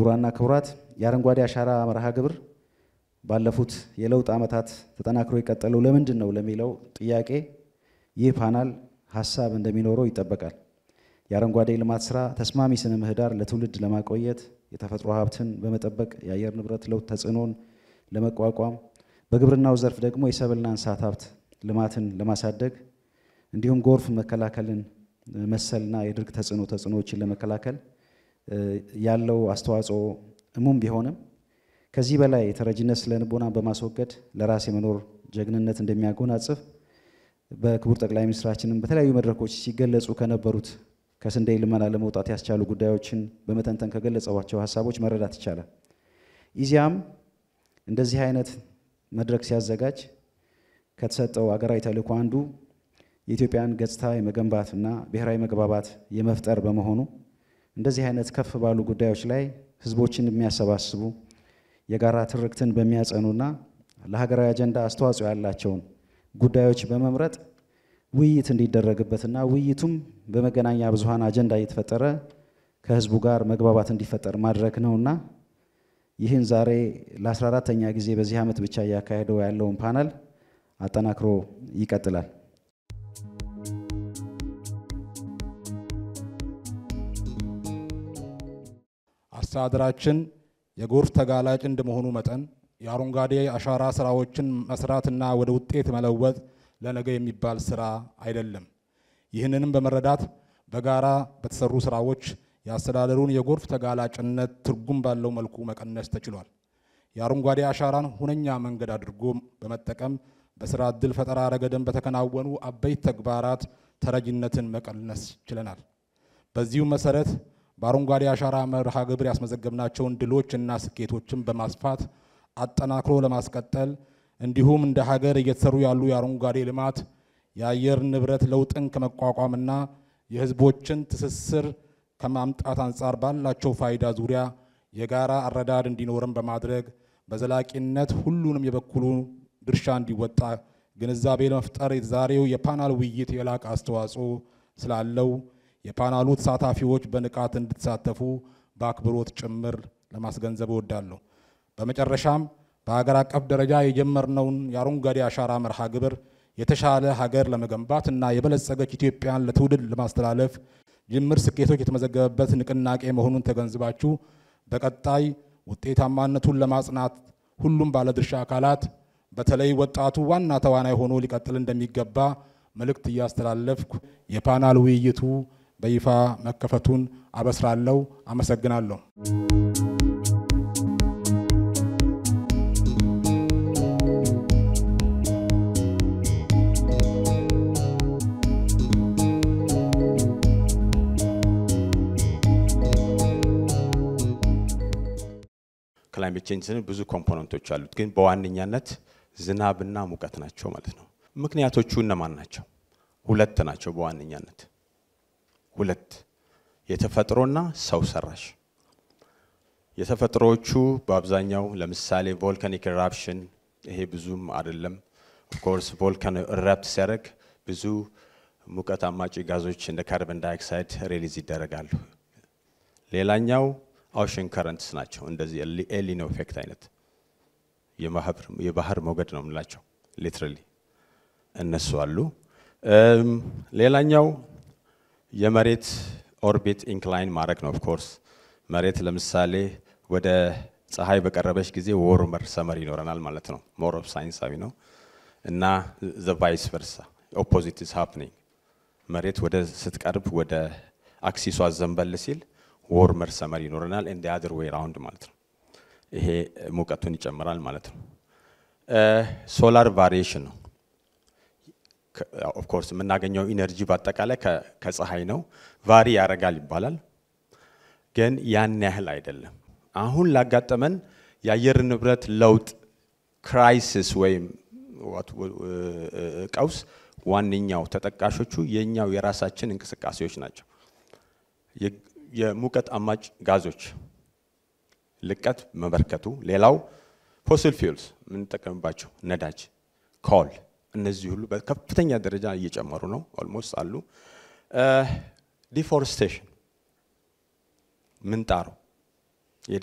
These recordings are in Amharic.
ክቡራና ክቡራት የአረንጓዴ አሻራ መርሃ ግብር ባለፉት የለውጥ ዓመታት ተጠናክሮ የቀጠለው ለምንድን ነው ለሚለው ጥያቄ ይህ ፓናል ሀሳብ እንደሚኖረው ይጠበቃል። የአረንጓዴ ልማት ስራ ተስማሚ ስነ ምህዳር ለትውልድ ለማቆየት የተፈጥሮ ሀብትን በመጠበቅ የአየር ንብረት ለውጥ ተጽዕኖን ለመቋቋም በግብርናው ዘርፍ ደግሞ የሰብልና እንስሳት ሀብት ልማትን ለማሳደግ እንዲሁም ጎርፍ መከላከልን መሰልና የድርቅ ተጽዕኖ ተጽዕኖዎችን ለመከላከል ያለው አስተዋጽኦ እሙም ቢሆንም ከዚህ በላይ የተረጂነት ስነ ልቦናን በማስወገድ ለራስ የመኖር ጀግንነት እንደሚያጎናጽፍ በክቡር ጠቅላይ ሚኒስትራችንም በተለያዩ መድረኮች ሲገለጹ ከነበሩት ከስንዴ ልመና ለመውጣት ያስቻሉ ጉዳዮችን በመተንተን ከገለጸባቸው ሀሳቦች መረዳት ይቻላል። ኢዚያም እንደዚህ አይነት መድረክ ሲያዘጋጅ ከተሰጠው አገራዊ ተልዕኮ አንዱ የኢትዮጵያን ገጽታ የመገንባትና ብሔራዊ መግባባት የመፍጠር በመሆኑ እንደዚህ አይነት ከፍ ባሉ ጉዳዮች ላይ ህዝቦችን የሚያሰባስቡ የጋራ ትርክትን በሚያጸኑና ለሀገራዊ አጀንዳ አስተዋጽኦ ያላቸውን ጉዳዮች በመምረጥ ውይይት እንዲደረግበትና ውይይቱም በመገናኛ ብዙኃን አጀንዳ እየተፈጠረ ከህዝቡ ጋር መግባባት እንዲፈጠር ማድረግ ነውና ይህን ዛሬ ለ14ተኛ ጊዜ በዚህ ዓመት ብቻ እያካሄደው ያለውን ፓናል አጠናክሮ ይቀጥላል። አስተዳደራችን የጎርፍ ተጋላጭ እንደመሆኑ መጠን የአረንጓዴ አሻራ ስራዎችን መስራትና ወደ ውጤት መለወጥ ለነገ የሚባል ስራ አይደለም። ይህንንም በመረዳት በጋራ በተሰሩ ስራዎች የአስተዳደሩን የጎርፍ ተጋላጭነት ትርጉም ባለው መልኩ መቀነስ ተችሏል። የአረንጓዴ አሻራን ሁነኛ መንገድ አድርጎ በመጠቀም በስራ ዕድል ፈጠራ ረገድም በተከናወኑ አበይት ተግባራት ተረጂነትን መቀነስ ችለናል። በዚሁም መሰረት በአረንጓዴ አሻራ መርሃ ግብር ያስመዘገብናቸውን ድሎች እና ስኬቶችን በማስፋት አጠናክሮ ለማስቀጠል እንዲሁም እንደ ሀገር እየተሰሩ ያሉ የአረንጓዴ ልማት የአየር ንብረት ለውጥን ከመቋቋምና የሕዝቦችን ትስስር ከማምጣት አንጻር ባላቸው ፋይዳ ዙሪያ የጋራ አረዳድ እንዲኖረን በማድረግ በዘላቂነት ሁሉንም የበኩሉ ድርሻ እንዲወጣ ግንዛቤ ለመፍጠር የዛሬው የፓናል ውይይት የላቀ አስተዋጽኦ ስላለው የፓናሉ ተሳታፊዎች በንቃት እንድትሳተፉ በአክብሮት ጭምር ለማስገንዘብ እወዳለሁ። በመጨረሻም በሀገር አቀፍ ደረጃ የጀመርነውን የአረንጓዴ አሻራ መርሃ ግብር የተሻለ ሀገር ለመገንባት እና የበለጸገች ኢትዮጵያን ለትውልድ ለማስተላለፍ ጅምር ስኬቶች የተመዘገበበት ንቅናቄ መሆኑን ተገንዝባችሁ በቀጣይ ውጤታማነቱን ለማጽናት ሁሉም ባለድርሻ አካላት በተለይ ወጣቱ ዋና ተዋናይ ሆኖ ሊቀጥል እንደሚገባ መልእክት እያስተላለፍኩ የፓናል ውይይቱ በይፋ መከፈቱን አበስራለሁ። አመሰግናለሁ። climate change ስንል ብዙ component ኦች አሉት፣ ግን በዋነኛነት ዝናብና ሙቀት ናቸው ማለት ነው። ምክንያቶቹ እነማን ናቸው? ሁለት ናቸው በዋነኛነት ሁለት፣ የተፈጥሮና ሰው ሰራሽ። የተፈጥሮዎቹ በአብዛኛው ለምሳሌ volcanic eruption፣ ይሄ ብዙም አይደለም። of course volcano erupt ሲያደርግ ብዙ ሙቀት አማቂ ጋዞች እንደ carbon dioxide release ይደረጋሉ። ሌላኛው ocean currents ናቸው። እንደዚህ El Niño effect አይነት የባህር ሞገድ ነው የምንላቸው literally እነሱ አሉ። ሌላኛው የመሬት orbit incline ማድረግ ነው። of course መሬት ለምሳሌ ወደ ፀሐይ በቀረበች ጊዜ warmer summer ይኖረናል ማለት ነው። more of ሳይንሳዊ ነው እና the vice versa opposite is happening መሬት ወደ ስትቀርብ ወደ አክሲሷ ዘንበል ሲል warmer summer ይኖረናል። እንደ other way round ማለት ነው። ይሄ ሙቀቱን ይጨምራል ማለት ነው። solar variation ነው። of course የምናገኘው energy በአጠቃላይ ከፀሐይ ነው። vary ያረጋል ይባላል፣ ግን ያን ያህል አይደለም። አሁን ላጋጠመን የአየር ንብረት ለውጥ crisis ወይም ቀውስ ዋነኛው ተጠቃሾቹ የኛው የራሳችን እንቅስቃሴዎች ናቸው። የሙቀት አማቂ ጋዞች ልቀት መበርከቱ፣ ሌላው fossil fuels የምንጠቀምባቸው ነዳጅ፣ coal እነዚህ ሁሉ በከፍተኛ ደረጃ እየጨመሩ ነው። almost አሉ። deforestation ምንጣሮ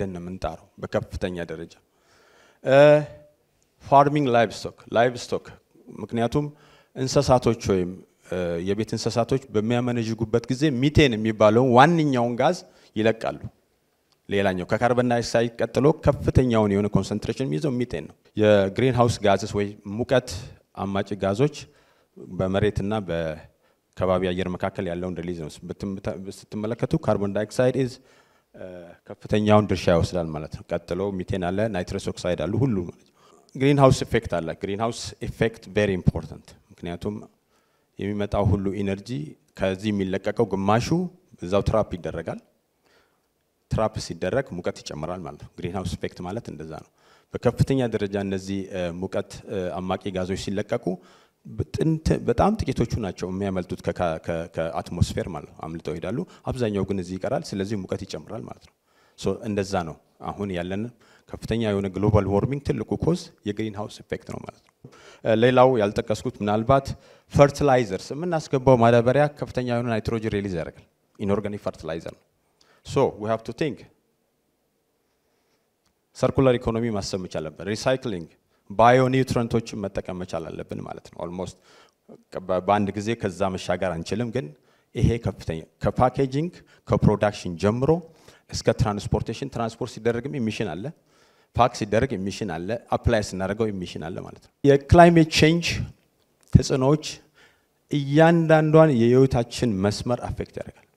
ነው የምንጣረው በከፍተኛ ደረጃ። farming livestock ምክንያቱም እንስሳቶች ወይም የቤት እንስሳቶች በሚያመነዥጉበት ጊዜ ሚቴን የሚባለውን ዋነኛውን ጋዝ ይለቃሉ። ሌላኛው ከ carbon dioxide ቀጥሎ ከፍተኛውን የሆነ concentration የሚይዘው ሚቴን ነው። የ greenhouse gases ወይ ሙቀት አማቂ ጋዞች በመሬትና በከባቢ አየር መካከል ያለውን release ነው ስትመለከቱ carbon dioxide is ከፍተኛውን ድርሻ ይወስዳል ማለት ነው። ቀጥሎ ሚቴን አለ፣ nitrous oxide አሉ ሁሉ greenhouse effect አለ። greenhouse effect very important ምክንያቱም የሚመጣው ሁሉ energy ከዚህ የሚለቀቀው ግማሹ እዛው trap ይደረጋል። trap ሲደረግ ሙቀት ይጨምራል ማለት ነው። greenhouse effect ማለት እንደዛ ነው። በከፍተኛ ደረጃ እነዚህ ሙቀት አማቂ ጋዞች ሲለቀቁ በጣም ጥቂቶቹ ናቸው የሚያመልጡት ከ atmosphere ማለት ነው፣ አምልጠው ይሄዳሉ። አብዛኛው ግን እዚህ ይቀራል። ስለዚህ ሙቀት ይጨምራል ማለት ነው። እንደዛ ነው አሁን ያለን ከፍተኛ የሆነ global warming ትልቁ cause የ greenhouse effect ነው ማለት ነው። ሌላው ያልጠቀስኩት ምናልባት fertilizers የምናስገባው ማዳበሪያ ከፍተኛ የሆነ nitrogen release ያደርጋል። inorganic fertilizer ነው። so we have to think circular economy ማሰብ መቻል አለብን። recycling bio መጠቀም መቻል አለብን ማለት ነው። almost በአንድ ጊዜ ከዛ መሻገር አንችልም፣ ግን ይሄ ከፍተኛ ከ packaging ከ production ጀምሮ እስከ transportation transport ሲደረግም emission አለ፣ pack ሲደረግ emission አለ፣ apply ስናደርገው emission አለ ማለት ነው። የ climate change ተጽዕኖዎች እያንዳንዷን የህይወታችን መስመር affect ያደርጋል።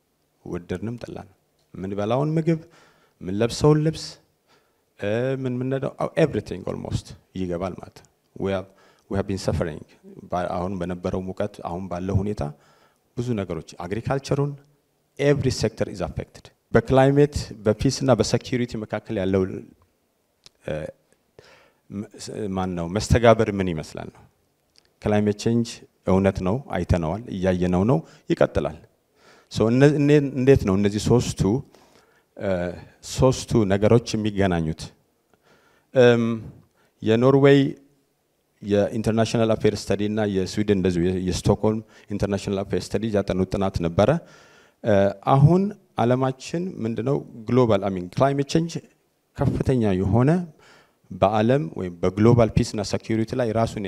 ወደድንም ጠላን፣ የምንበላውን ምግብ፣ የምንለብሰውን ልብስ፣ ምን ምንለው everything almost ይገባል ማለት ነው። we have been suffering አሁን በነበረው ሙቀት አሁን ባለው ሁኔታ ብዙ ነገሮች agriculture ኡን every sector is affected በ climate በ peace እና በ security መካከል ያለው ማን ነው መስተጋብር ምን ይመስላል ነው። climate change እውነት ነው፣ አይተነዋል፣ እያየነው ነው፣ ይቀጥላል። እንዴት ነው እነዚህ ሶስቱ ሶስቱ ነገሮች የሚገናኙት? የኖርዌይ የ international affair study እና የስዊድን እንደዚሁ የስቶክሆልም international affair study ያጠኑት ጥናት ነበረ። አሁን አለማችን ምንድነው global I mean climate change ከፍተኛ የሆነ በዓለም ወይም በ global peace እና security ላይ ራሱን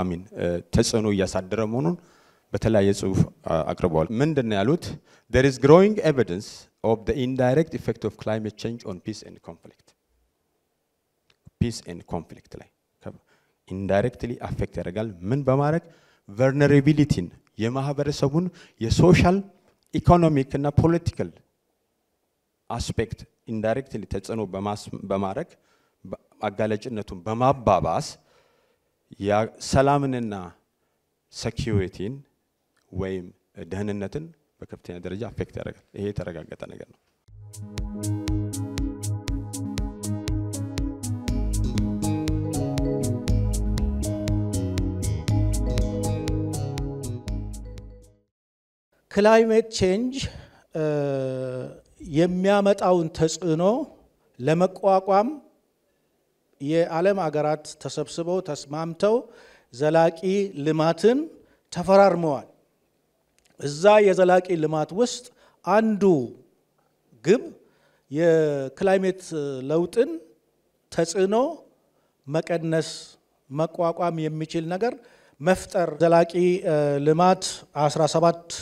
I mean ተጽዕኖ እያሳደረ መሆኑን በተለያየ ጽሁፍ አቅርበዋል። ምንድን ነው ያሉት? there is growing evidence of the indirect effect of climate change on peace and conflict peace and conflict ላይ indirectly affect ያደርጋል። ምን በማድረግ vulnerability ን የማህበረሰቡን የ social economic እና political aspect indirectly ተጽዕኖ በማድረግ አጋላጭነቱን በማባባስ ሰላምንና security ን ወይም ደህንነትን በከፍተኛ ደረጃ affect ያደርጋል። ይሄ የተረጋገጠ ነገር ነው። climate change የሚያመጣውን ተጽዕኖ ለመቋቋም የዓለም አገራት ተሰብስበው ተስማምተው ዘላቂ ልማትን ተፈራርመዋል። እዛ የዘላቂ ልማት ውስጥ አንዱ ግብ የ climate ለውጥን ተጽዕኖ መቀነስ፣ መቋቋም የሚችል ነገር መፍጠር። ዘላቂ ልማት 17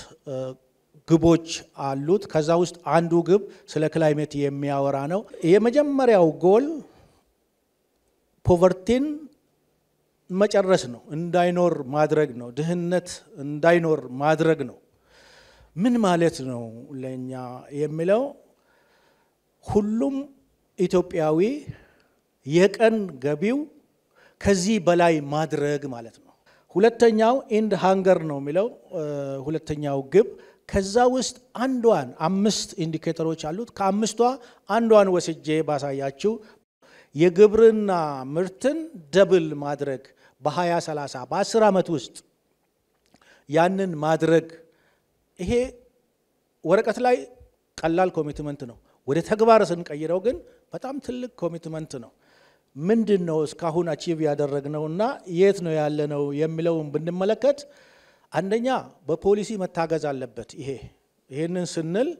ግቦች አሉት። ከዛ ውስጥ አንዱ ግብ ስለ climate የሚያወራ ነው። የመጀመሪያው goal poverty ን መጨረስ ነው፣ እንዳይኖር ማድረግ ነው። ድህነት እንዳይኖር ማድረግ ነው። ምን ማለት ነው ለእኛ የሚለው ሁሉም ኢትዮጵያዊ የቀን ገቢው ከዚህ በላይ ማድረግ ማለት ነው። ሁለተኛው end hunger ነው የሚለው ሁለተኛው ግብ። ከዛ ውስጥ አንዷን አምስት indicator ኦች አሉት። ከአምስቷ አንዷን ወስጄ ባሳያችሁ የግብርና ምርትን double ማድረግ በ2030 በ10 ዓመት ውስጥ ያንን ማድረግ ይሄ ወረቀት ላይ ቀላል commitment ነው። ወደ ተግባር ስንቀይረው ግን በጣም ትልቅ commitment ነው። ምንድን ነው እስካሁን achieve ያደረግነውና የት ነው ያለነው የሚለውን ብንመለከት አንደኛ በፖሊሲ መታገዝ አለበት። ይሄ ይህንን ስንል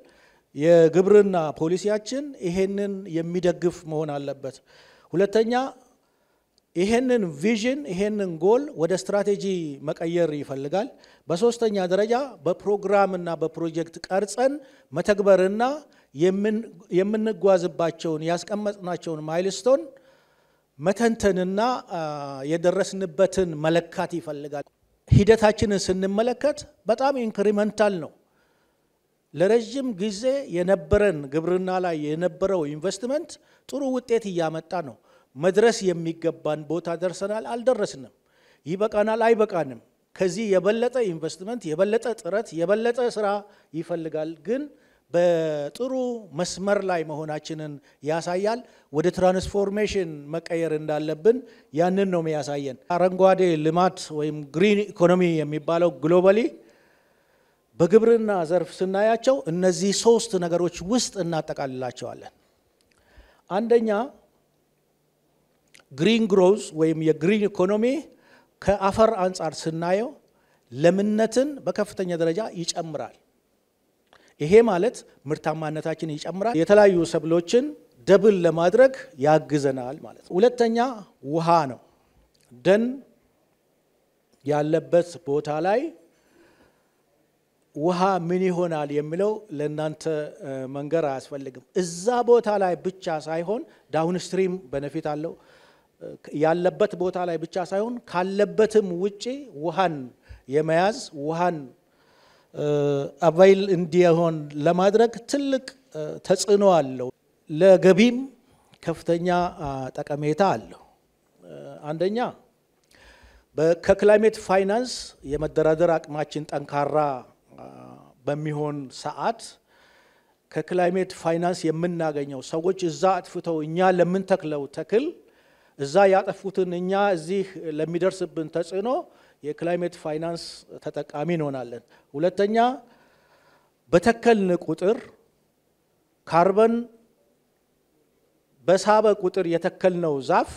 የግብርና ፖሊሲያችን ይሄንን የሚደግፍ መሆን አለበት። ሁለተኛ ይሄንን vision ይሄንን ጎል ወደ ስትራቴጂ መቀየር ይፈልጋል። በሶስተኛ ደረጃ በፕሮግራምና በፕሮጀክት ቀርጸን መተግበርና የምንጓዝባቸውን ያስቀመጥናቸውን milestone መተንተንና የደረስንበትን መለካት ይፈልጋል። ሂደታችንን ስንመለከት በጣም incremental ነው። ለረዥም ጊዜ የነበረን ግብርና ላይ የነበረው ኢንቨስትመንት ጥሩ ውጤት እያመጣ ነው። መድረስ የሚገባን ቦታ ደርሰናል፣ አልደረስንም። ይበቃናል፣ አይበቃንም። ከዚህ የበለጠ ኢንቨስትመንት፣ የበለጠ ጥረት፣ የበለጠ ስራ ይፈልጋል። ግን በጥሩ መስመር ላይ መሆናችንን ያሳያል። ወደ transformation መቀየር እንዳለብን ያንን ነው የሚያሳየን። አረንጓዴ ልማት ወይም green economy የሚባለው globally በግብርና ዘርፍ ስናያቸው እነዚህ ሶስት ነገሮች ውስጥ እናጠቃልላቸዋለን። አንደኛ green growth ወይም የ green economy ከአፈር አንጻር ስናየው ለምነትን በከፍተኛ ደረጃ ይጨምራል። ይሄ ማለት ምርታማነታችን ይጨምራል። የተለያዩ ሰብሎችን double ለማድረግ ያግዘናል ማለት ነው። ሁለተኛ ውሃ ነው። ደን ያለበት ቦታ ላይ ውሃ ምን ይሆናል የሚለው ለእናንተ መንገር አያስፈልግም። እዛ ቦታ ላይ ብቻ ሳይሆን downstream benefit አለው። ያለበት ቦታ ላይ ብቻ ሳይሆን ካለበትም ውጪ ውሃን የመያዝ ውሃን avail እንዲሆን ለማድረግ ትልቅ ተጽዕኖ አለው። ለገቢም ከፍተኛ ጠቀሜታ አለው። አንደኛ ከ climate finance የመደራደር አቅማችን ጠንካራ በሚሆን ሰዓት ከ climate finance የምናገኘው ሰዎች እዛ አጥፍተው እኛ ለምንተክለው ተክል እዛ ያጠፉትን እኛ እዚህ ለሚደርስብን ተጽዕኖ የ climate finance ተጠቃሚ እንሆናለን። ሁለተኛ በተከልን ቁጥር ካርበን በሳበ ቁጥር የተከልነው ዛፍ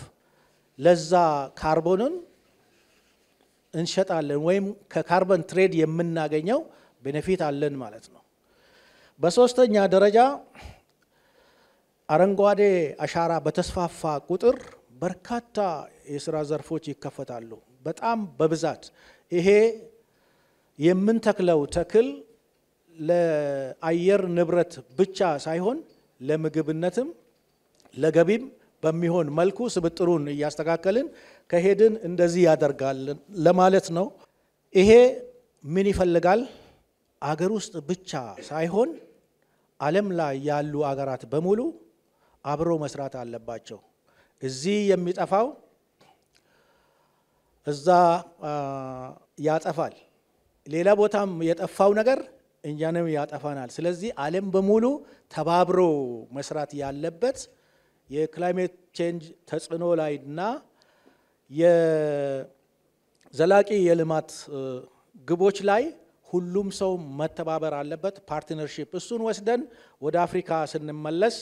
ለዛ ካርቦንን እንሸጣለን ወይም ከ carbon trade የምናገኘው benefit አለን ማለት ነው። በሶስተኛ ደረጃ አረንጓዴ አሻራ በተስፋፋ ቁጥር በርካታ የስራ ዘርፎች ይከፈታሉ። በጣም በብዛት ይሄ የምንተክለው ተክል ለአየር ንብረት ብቻ ሳይሆን ለምግብነትም ለገቢም በሚሆን መልኩ ስብጥሩን እያስተካከልን ከሄድን እንደዚህ ያደርጋል ለማለት ነው። ይሄ ምን ይፈልጋል? አገር ውስጥ ብቻ ሳይሆን ዓለም ላይ ያሉ አገራት በሙሉ አብሮ መስራት አለባቸው። እዚህ የሚጠፋው እዛ ያጠፋል። ሌላ ቦታም የጠፋው ነገር እኛንም ያጠፋናል። ስለዚህ ዓለም በሙሉ ተባብሮ መስራት ያለበት የ climate change ተጽዕኖ ላይ እና የዘላቂ የልማት ግቦች ላይ ሁሉም ሰው መተባበር አለበት። partnership እሱን ወስደን ወደ አፍሪካ ስንመለስ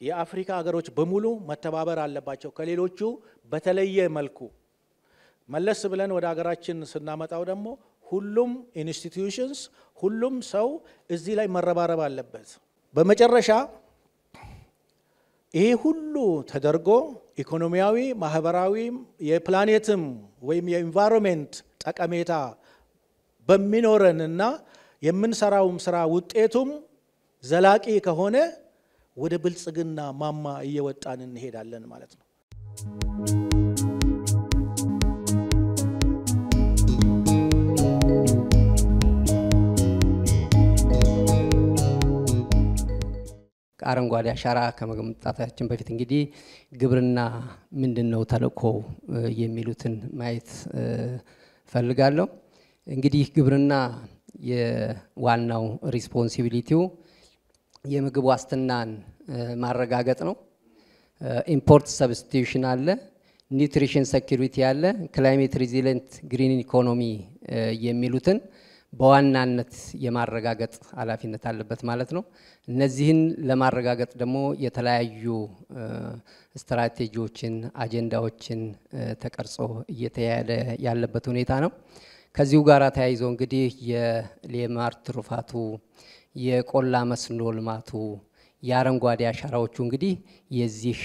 የአፍሪካ ሀገሮች በሙሉ መተባበር አለባቸው ከሌሎቹ በተለየ መልኩ። መለስ ብለን ወደ ሀገራችን ስናመጣው ደግሞ ሁሉም institutions ሁሉም ሰው እዚህ ላይ መረባረብ አለበት። በመጨረሻ ይሄ ሁሉ ተደርጎ ኢኮኖሚያዊ፣ ማህበራዊ፣ የፕላኔትም ወይም የ environment ጠቀሜታ በሚኖረንና የምንሰራውም ስራ ውጤቱም ዘላቂ ከሆነ ወደ ብልጽግና ማማ እየወጣን እንሄዳለን ማለት ነው። አረንጓዴ አሻራ ከመምጣታችን በፊት እንግዲህ ግብርና ምንድን ነው ተልእኮ የሚሉትን ማየት ፈልጋለሁ። እንግዲህ ግብርና የዋናው responsibility ው የምግብ ዋስትናን ማረጋገጥ ነው። import substitution አለ፣ nutrition security አለ፣ climate resilient green economy የሚሉትን በዋናነት የማረጋገጥ ኃላፊነት አለበት ማለት ነው። እነዚህን ለማረጋገጥ ደግሞ የተለያዩ ስትራቴጂዎችን፣ አጀንዳዎችን ተቀርጾ እየተያያደ ያለበት ሁኔታ ነው። ከዚሁ ጋር ተያይዞ እንግዲህ የሌማት ትሩፋቱ፣ የቆላ መስኖ ልማቱ፣ የአረንጓዴ አሻራዎቹ እንግዲህ የዚህ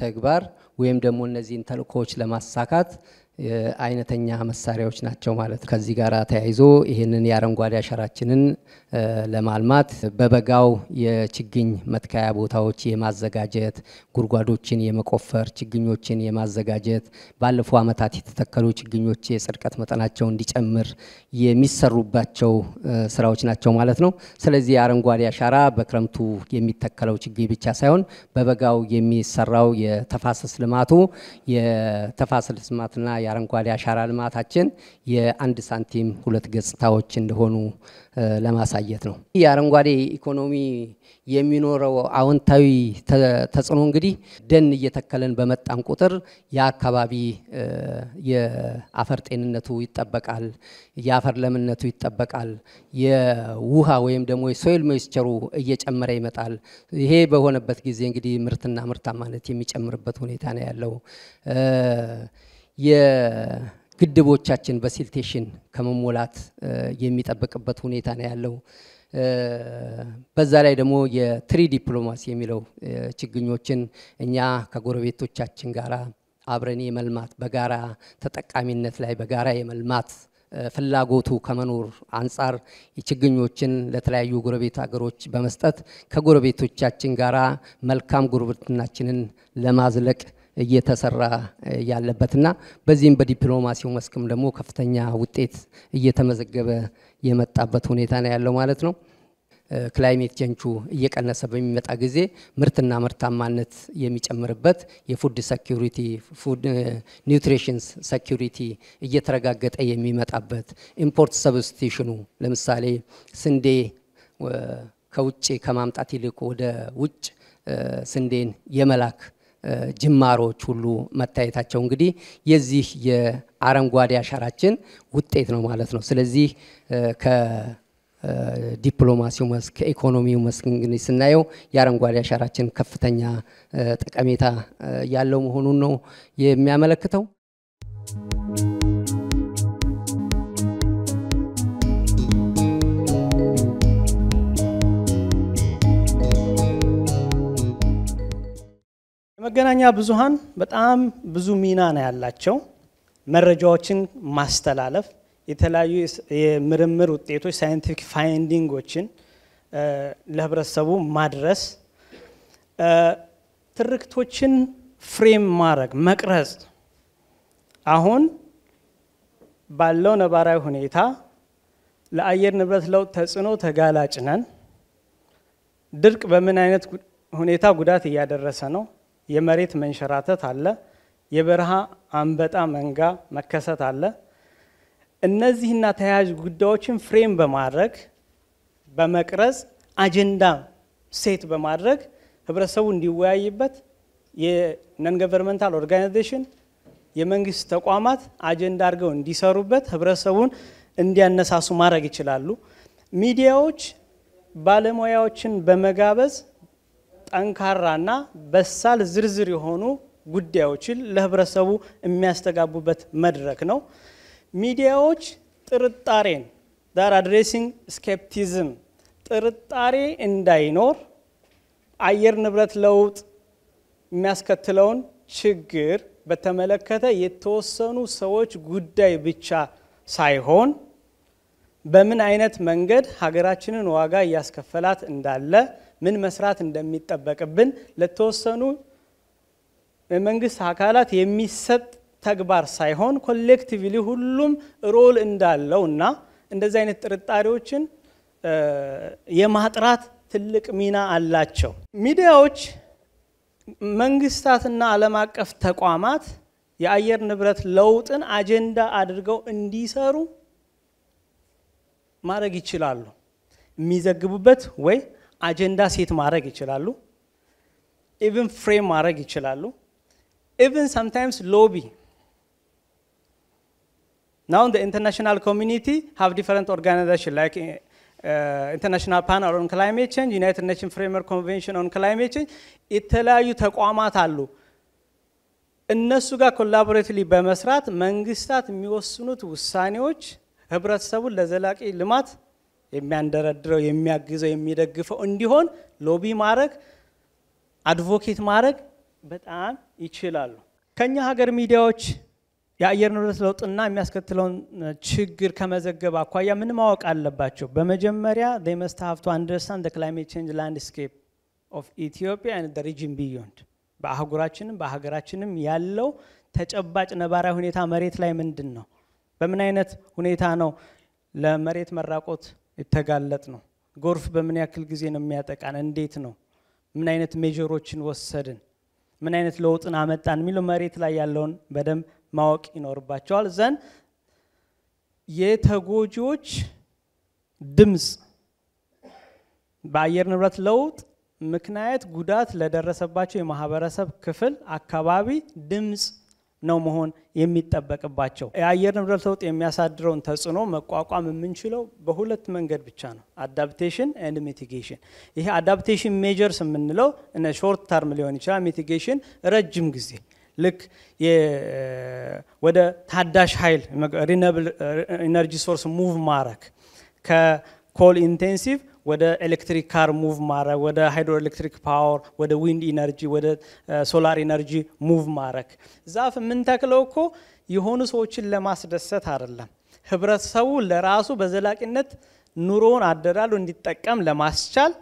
ተግባር ወይም ደግሞ እነዚህን ተልእኮዎች ለማሳካት አይነተኛ መሳሪያዎች ናቸው ማለት ነው። ከዚህ ጋር ተያይዞ ይህንን የአረንጓዴ አሻራችንን ለማልማት በበጋው የችግኝ መትከያ ቦታዎች የማዘጋጀት ጉድጓዶችን የመቆፈር ችግኞችን የማዘጋጀት ባለፉ ዓመታት የተተከሉ ችግኞች የጽድቀት መጠናቸው እንዲጨምር የሚሰሩባቸው ስራዎች ናቸው ማለት ነው። ስለዚህ የአረንጓዴ አሻራ በክረምቱ የሚተከለው ችግኝ ብቻ ሳይሆን በበጋው የሚሰራው የተፋሰስ ልማቱ የተፋሰስ ልማትና የአረንጓዴ አሻራ ልማታችን የአንድ ሳንቲም ሁለት ገጽታዎች እንደሆኑ ለማሳየት ነው። የአረንጓዴ ኢኮኖሚ የሚኖረው አዎንታዊ ተጽዕኖ እንግዲህ ደን እየተከለን በመጣን ቁጥር የአካባቢ የአፈር ጤንነቱ ይጠበቃል፣ የአፈር ለምነቱ ይጠበቃል፣ የውሃ ወይም ደግሞ የሶይል ሞይስቸሩ እየጨመረ ይመጣል። ይሄ በሆነበት ጊዜ እንግዲህ ምርትና ምርታማነት የሚጨምርበት ሁኔታ ነው ያለው። የግድቦቻችን በሲልቴሽን ከመሞላት የሚጠበቅበት ሁኔታ ነው ያለው። በዛ ላይ ደግሞ የትሪ ዲፕሎማሲ የሚለው ችግኞችን እኛ ከጎረቤቶቻችን ጋራ አብረን የመልማት በጋራ ተጠቃሚነት ላይ በጋራ የመልማት ፍላጎቱ ከመኖር አንጻር ችግኞችን ለተለያዩ ጎረቤት ሀገሮች በመስጠት ከጎረቤቶቻችን ጋራ መልካም ጉርብትናችንን ለማዝለቅ እየተሰራ ያለበትና በዚህም በዲፕሎማሲው መስክም ደግሞ ከፍተኛ ውጤት እየተመዘገበ የመጣበት ሁኔታ ነው ያለው ማለት ነው። climate change ኡ እየቀነሰ በሚመጣ ጊዜ ምርትና ምርታማነት የሚጨምርበት የ food security food nutrition security እየተረጋገጠ የሚመጣበት import substitution ኡ ለምሳሌ ስንዴ ከውጭ ከማምጣት ይልቅ ወደ ውጭ ስንዴን የመላክ ጅማሮች ሁሉ መታየታቸው እንግዲህ የዚህ የአረንጓዴ አሻራችን ውጤት ነው ማለት ነው። ስለዚህ ከዲፕሎማሲው መስክ ከኢኮኖሚው መስክ እንግዲህ ስናየው የአረንጓዴ አሻራችን ከፍተኛ ጠቀሜታ ያለው መሆኑን ነው የሚያመለክተው። የመገናኛ ብዙሃን በጣም ብዙ ሚና ነው ያላቸው። መረጃዎችን ማስተላለፍ፣ የተለያዩ የምርምር ውጤቶች scientific finding ኦችን ለህብረተሰቡ ማድረስ፣ ትርክቶችን frame ማድረግ መቅረጽ። አሁን ባለው ነባራዊ ሁኔታ ለአየር ንብረት ለውጥ ተጽዕኖ ተጋላጭ ነን። ድርቅ በምን አይነት ሁኔታ ጉዳት እያደረሰ ነው? የመሬት መንሸራተት አለ። የበረሃ አንበጣ መንጋ መከሰት አለ። እነዚህና ተያያዥ ጉዳዮችን frame በማድረግ በመቅረጽ አጀንዳ set በማድረግ ህብረተሰቡ እንዲወያይበት የ non governmental organization የመንግስት ተቋማት አጀንዳ አድርገው እንዲሰሩበት ህብረተሰቡን እንዲያነሳሱ ማድረግ ይችላሉ። ሚዲያዎች ባለሙያዎችን በመጋበዝ ጠንካራና በሳል ዝርዝር የሆኑ ጉዳዮችን ለህብረተሰቡ የሚያስተጋቡበት መድረክ ነው። ሚዲያዎች ጥርጣሬን ዳር addressing skepticism ጥርጣሬ እንዳይኖር አየር ንብረት ለውጥ የሚያስከትለውን ችግር በተመለከተ የተወሰኑ ሰዎች ጉዳይ ብቻ ሳይሆን በምን አይነት መንገድ ሀገራችንን ዋጋ እያስከፈላት እንዳለ ምን መስራት እንደሚጠበቅብን ለተወሰኑ የመንግስት አካላት የሚሰጥ ተግባር ሳይሆን ኮሌክቲቭሊ ሁሉም ሮል እንዳለው እና እንደዚህ አይነት ጥርጣሬዎችን የማጥራት ትልቅ ሚና አላቸው። ሚዲያዎች፣ መንግስታትና ዓለም አቀፍ ተቋማት የአየር ንብረት ለውጥን አጀንዳ አድርገው እንዲሰሩ ማድረግ ይችላሉ። የሚዘግቡበት ወይ አጀንዳ set ማድረግ ይችላሉ። even frame ማድረግ ይችላሉ። even sometimes lobby now the international community have different organization like uh, international panel on climate change united nations framework convention on climate change የተለያዩ ተቋማት አሉ እነሱ ጋር collaboratively በመስራት መንግስታት የሚወስኑት ውሳኔዎች ህብረተሰቡን ለዘላቂ ልማት የሚያንደረድረው የሚያግዘው የሚደግፈው እንዲሆን lobby ማድረግ advocate ማድረግ በጣም ይችላሉ። ከኛ ሀገር ሚዲያዎች የአየር ንብረት ለውጥና የሚያስከትለውን ችግር ከመዘገብ አኳያ ምን ማወቅ አለባቸው? በመጀመሪያ the climate change landscape of Ethiopia and the region beyond በአህጉራችንም በሀገራችንም ያለው ተጨባጭ ነባራዊ ሁኔታ መሬት ላይ ምንድን ነው? በምን አይነት ሁኔታ ነው ለመሬት መራቆት የተጋለጥ ነው? ጎርፍ በምን ያክል ጊዜ ነው የሚያጠቃን? እንዴት ነው? ምን አይነት ሜጀሮችን ወሰድን? ምን አይነት ለውጥን አመጣን? የሚለው መሬት ላይ ያለውን በደንብ ማወቅ ይኖርባቸዋል። ዘንድ የተጎጂዎች ድምፅ በአየር ንብረት ለውጥ ምክንያት ጉዳት ለደረሰባቸው የማህበረሰብ ክፍል አካባቢ ድምፅ ነው መሆን የሚጠበቅባቸው። የአየር ንብረት ለውጥ የሚያሳድረውን ተጽዕኖ መቋቋም የምንችለው በሁለት መንገድ ብቻ ነው፣ adaptation and mitigation። ይሄ adaptation measures የምንለው እነ short term ሊሆን ይችላል። mitigation ረጅም ጊዜ ልክ ወደ ታዳሽ ኃይል renewable energy source move ማድረግ ከ coal intensive ወደ electric car move ማድረግ ወደ hydroelectric power ወደ wind energy ወደ solar energy move ማድረግ። ዛፍ የምንተክለው እኮ የሆኑ ሰዎችን ለማስደሰት አይደለም። ህብረተሰቡ ለራሱ በዘላቂነት ኑሮውን አደላሉ እንዲጠቀም ለማስቻል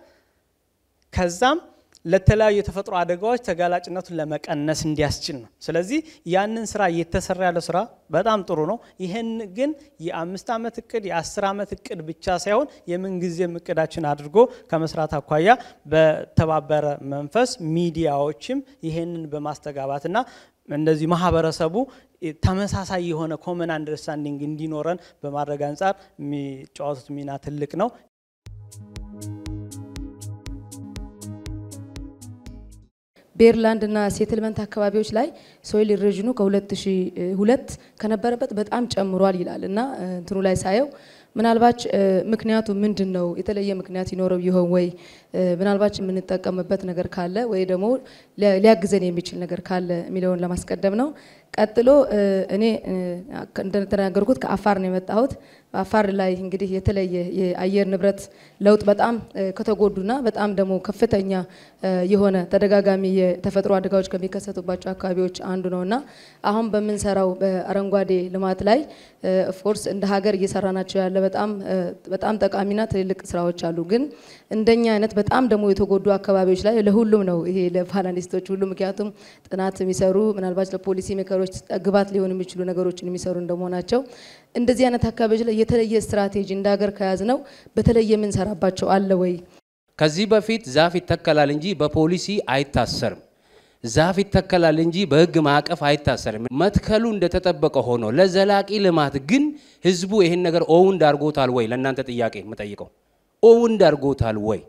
ከዛም ለተለያዩ የተፈጥሮ አደጋዎች ተጋላጭነቱን ለመቀነስ እንዲያስችል ነው። ስለዚህ ያንን ስራ እየተሰራ ያለው ስራ በጣም ጥሩ ነው። ይህን ግን የአምስት ዓመት እቅድ የአስር ዓመት እቅድ ብቻ ሳይሆን የምንጊዜም እቅዳችን አድርጎ ከመስራት አኳያ በተባበረ መንፈስ ሚዲያዎችም ይህንን በማስተጋባትና እንደዚህ ማህበረሰቡ ተመሳሳይ የሆነ ኮመን አንደርስታንዲንግ እንዲኖረን በማድረግ አንጻር የሚጫወቱት ሚና ትልቅ ነው። bare land እና settlement አካባቢዎች ላይ soil erosion ኡ ከ2002 ከነበረበት በጣም ጨምሯል ይላል እና እንትኑ ላይ ሳየው ምናልባች ምክንያቱ ምንድን ነው? የተለየ ምክንያት ይኖረው ይሆን ወይ? ምናልባች የምንጠቀምበት ነገር ካለ ወይ ደግሞ ሊያግዘን የሚችል ነገር ካለ የሚለውን ለማስቀደም ነው። ቀጥሎ እኔ እንደተናገርኩት ከአፋር ነው የመጣሁት። አፋር ላይ እንግዲህ የተለየ የአየር ንብረት ለውጥ በጣም ከተጎዱና በጣም ደግሞ ከፍተኛ የሆነ ተደጋጋሚ የተፈጥሮ አደጋዎች ከሚከሰቱባቸው አካባቢዎች አንዱ ነው እና አሁን በምንሰራው በአረንጓዴ ልማት ላይ of course እንደ ሀገር እየሰራ ናቸው ያለ በጣም በጣም ጠቃሚና ትልልቅ ስራዎች አሉ። ግን እንደኛ አይነት በጣም ደግሞ የተጎዱ አካባቢዎች ላይ ለሁሉም ነው ይሄ ለ panelist ኦች ሁሉ ምክንያቱም ጥናት የሚሰሩ ምናልባት ለ policy maker ኦች ግብዓት ሊሆኑ የሚችሉ ነገሮችን የሚሰሩ እንደመሆናቸው እንደዚህ አይነት አካባቢዎች ላይ የተለየ ስትራቴጂ እንደ ሀገር ከያዝ ነው በተለየ የምንሰራባቸው አለ ወይ? ከዚህ በፊት ዛፍ ይተከላል እንጂ በፖሊሲ አይታሰርም። ዛፍ ይተከላል እንጂ በህግ ማዕቀፍ አይታሰርም። መትከሉ እንደተጠበቀ ሆኖ ለዘላቂ ልማት ግን ህዝቡ ይህን ነገር owned አድርጎታል ወይ? ለእናንተ ጥያቄ የምጠይቀው owned አድርጎታል ወይ?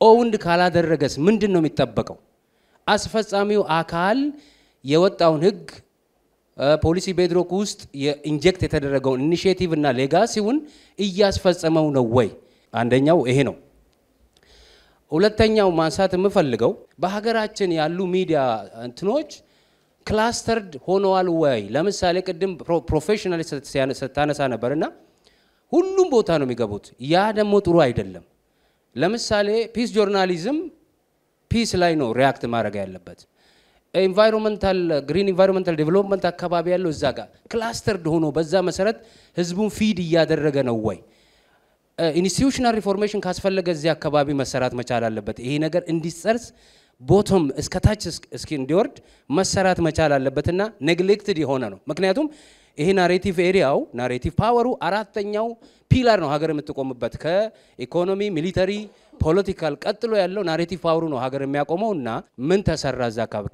owned ካላደረገስ ምንድን ነው የሚጠበቀው? አስፈጻሚው አካል የወጣውን ህግ ፖሊሲ bedrock ውስጥ የ inject የተደረገውን initiative እና legacy ውን እያስፈጸመው ነው ወይ? አንደኛው ይሄ ነው። ሁለተኛው ማንሳት የምፈልገው በሀገራችን ያሉ ሚዲያ እንትኖች clustered ሆነዋል ወይ? ለምሳሌ ቅድም professional ስታነሳ ነበር እና ሁሉም ቦታ ነው የሚገቡት። ያ ደግሞ ጥሩ አይደለም። ለምሳሌ peace journalism peace ላይ ነው react ማድረግ ያለበት። environmental green environmental development አካባቢ ያለው እዛ ጋር clustered ሆኖ በዛ መሰረት ህዝቡን feed እያደረገ ነው ወይ? institutional reformation ካስፈለገ እዚህ አካባቢ መሰራት መቻል አለበት። ይሄ ነገር እንዲሰርጽ bottom እስከ ታች እስኪ እንዲወርድ መሰራት መቻል አለበትና neglected የሆነ ነው። ምክንያቱም ይሄ narrative area ው narrative power ኡ አራተኛው pillar ነው ሀገር የምትቆምበት ከኢኮኖሚ፣ military፣ political ቀጥሎ ያለው narrative power ኡ ነው ሀገር የሚያቆመው እና ምን ተሰራ እዛ አካባቢ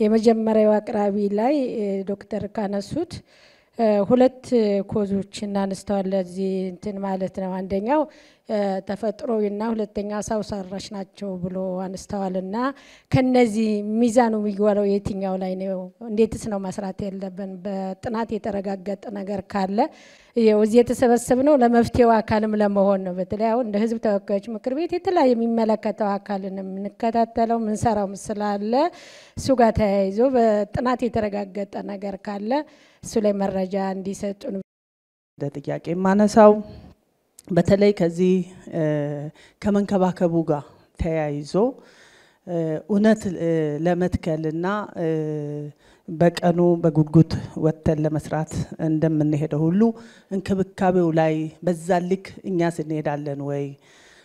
የመጀመሪያው አቅራቢ ላይ ዶክተር ካነሱት ሁለት cause ኦች እናነስተዋል ለዚህ እንትን ማለት ነው። አንደኛው ተፈጥሮዊና ሁለተኛ ሰው ሰራሽ ናቸው ብሎ አንስተዋልና ከነዚህ ሚዛኑ የሚጓለው የትኛው ላይ ነው? እንዴትስ ነው መስራት ያለብን? በጥናት የተረጋገጠ ነገር ካለ እዚህ የተሰበሰብነው ለመፍትሄው አካልም ለመሆን ነው። በተለይ አሁን እንደ ሕዝብ ተወካዮች ምክር ቤት የተለያየ የሚመለከተው አካልን የምንከታተለው ምንሰራው ስላለ እሱ ጋር ተያይዞ በጥናት የተረጋገጠ ነገር ካለ እሱ ላይ መረጃ እንዲሰጡን እንደ ጥያቄ የማነሳው በተለይ ከዚህ ከመንከባከቡ ጋር ተያይዞ እውነት ለመትከልና በቀኑ በጉጉት ወጥተን ለመስራት እንደምንሄደው ሁሉ እንክብካቤው ላይ በዛ ልክ እኛስ እንሄዳለን ወይ?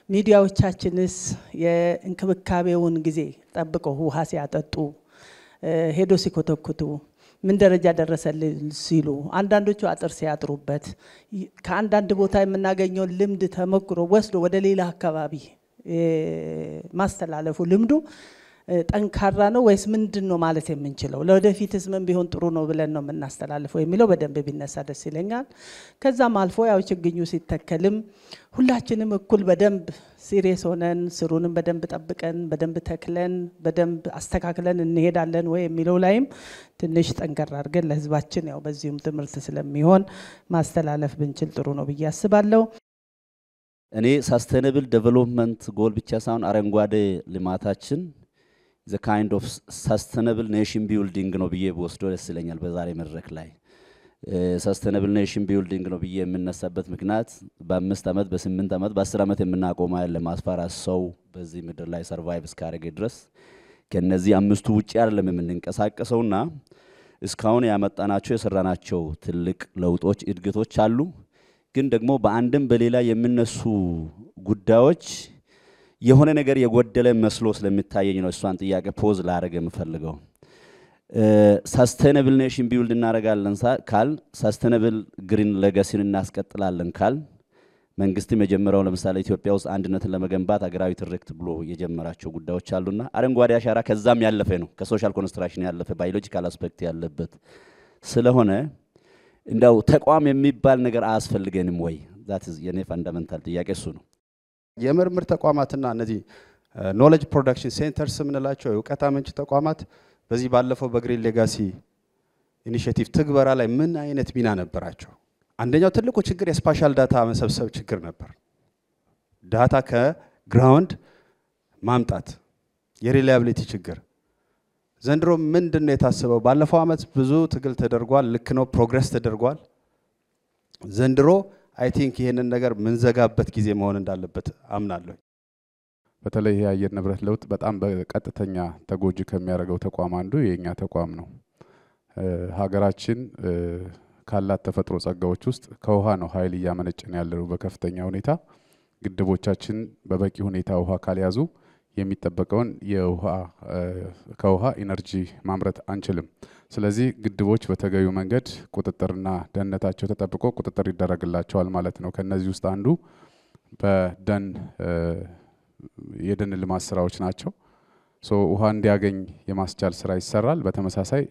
ሚዲያዎቻችንስ የእንክብካቤውን ጊዜ ጠብቀው ውሃ ሲያጠጡ ሄዶ ሲኮተኩቱ ምን ደረጃ ደረሰልን ሲሉ አንዳንዶቹ አጥር ሲያጥሩበት ከአንዳንድ ቦታ የምናገኘውን ልምድ ተሞክሮ ወስዶ ወደ ሌላ አካባቢ ማስተላለፉ ልምዱ ጠንካራ ነው ወይስ ምንድን ነው ማለት የምንችለው? ለወደፊትስ ምን ቢሆን ጥሩ ነው ብለን ነው የምናስተላልፈው የሚለው በደንብ ቢነሳ ደስ ይለኛል። ከዛም አልፎ ያው ችግኙ ሲተከልም ሁላችንም እኩል በደንብ serious ሆነን ስሩንም በደንብ ጠብቀን በደንብ ተክለን በደንብ አስተካክለን እንሄዳለን ወይ የሚለው ላይም ትንሽ ጠንከር አድርገን ለሕዝባችን ያው በዚሁም ትምህርት ስለሚሆን ማስተላለፍ ብንችል ጥሩ ነው ብዬ አስባለሁ። እኔ sustainable development goal ብቻ ሳይሆን አረንጓዴ ልማታችን the kind of sustainable nation building ነው ብዬ በወስዶ ደስ ይለኛል። በዛሬ መድረክ ላይ sustainable nation building ነው ብዬ የምነሳበት ምክንያት በአምስት ዓመት በስምንት ዓመት በአስር ዓመት የምናቆመው ያለ ማስፈራት ሰው በዚህ ምድር ላይ survive እስካደረገ ድረስ ከነዚህ አምስቱ ውጭ አይደለም የምንንቀሳቀሰውና እስካሁን ያመጣናቸው የሰራናቸው ትልቅ ለውጦች እድገቶች አሉ። ግን ደግሞ በአንድም በሌላ የሚነሱ ጉዳዮች የሆነ ነገር የጎደለ መስሎ ስለሚታየኝ ነው እሷን ጥያቄ pose ላደርግ የምፈልገው። sustainable nation build እናደርጋለን ካል sustainable green legacy ን እናስቀጥላለን ካል መንግስትም የጀመረው ለምሳሌ ኢትዮጵያ ውስጥ አንድነትን ለመገንባት ሀገራዊ ትርክት ብሎ የጀመራቸው ጉዳዮች አሉና አረንጓዴ አሻራ ከዛም ያለፈ ነው። ከ social construction ያለፈ biological aspect ያለበት ስለሆነ እንዳው ተቋም የሚባል ነገር አያስፈልገንም ወይ? that የኔ fundamental ጥያቄ እሱ ነው። የምርምር ተቋማትና እነዚህ knowledge production centers የምንላቸው የእውቀት አመንጭ ተቋማት በዚህ ባለፈው በ green legacy initiative ትግበራ ላይ ምን አይነት ሚና ነበራቸው? አንደኛው ትልቁ ችግር የ spatial data መሰብሰብ ችግር ነበር። data ከ ground ማምጣት የ reliability ችግር። ዘንድሮ ምንድን ነው የታሰበው? ባለፈው ዓመት ብዙ ትግል ተደርጓል። ልክ ነው፣ progress ተደርጓል። ዘንድሮ I think ይህንን ነገር ምንዘጋበት ጊዜ መሆን እንዳለበት አምናለሁ። በተለይ የአየር ንብረት ለውጥ በጣም በቀጥተኛ ተጎጂ ከሚያደርገው ተቋም አንዱ የእኛ ተቋም ነው። ሀገራችን ካላት ተፈጥሮ ጸጋዎች ውስጥ ከውሃ ነው ኃይል እያመነጭን ያለው በከፍተኛ ሁኔታ። ግድቦቻችን በበቂ ሁኔታ ውሃ ካልያዙ የሚጠበቀውን የውሃ ከውሃ energy ማምረት አንችልም። ስለዚህ ግድቦች በተገቢው መንገድ ቁጥጥርና ደህንነታቸው ተጠብቆ ቁጥጥር ይደረግላቸዋል ማለት ነው። ከነዚህ ውስጥ አንዱ በደን የደን ልማት ስራዎች ናቸው። so ውሃ እንዲያገኝ የማስቻል ስራ ይሰራል። በተመሳሳይ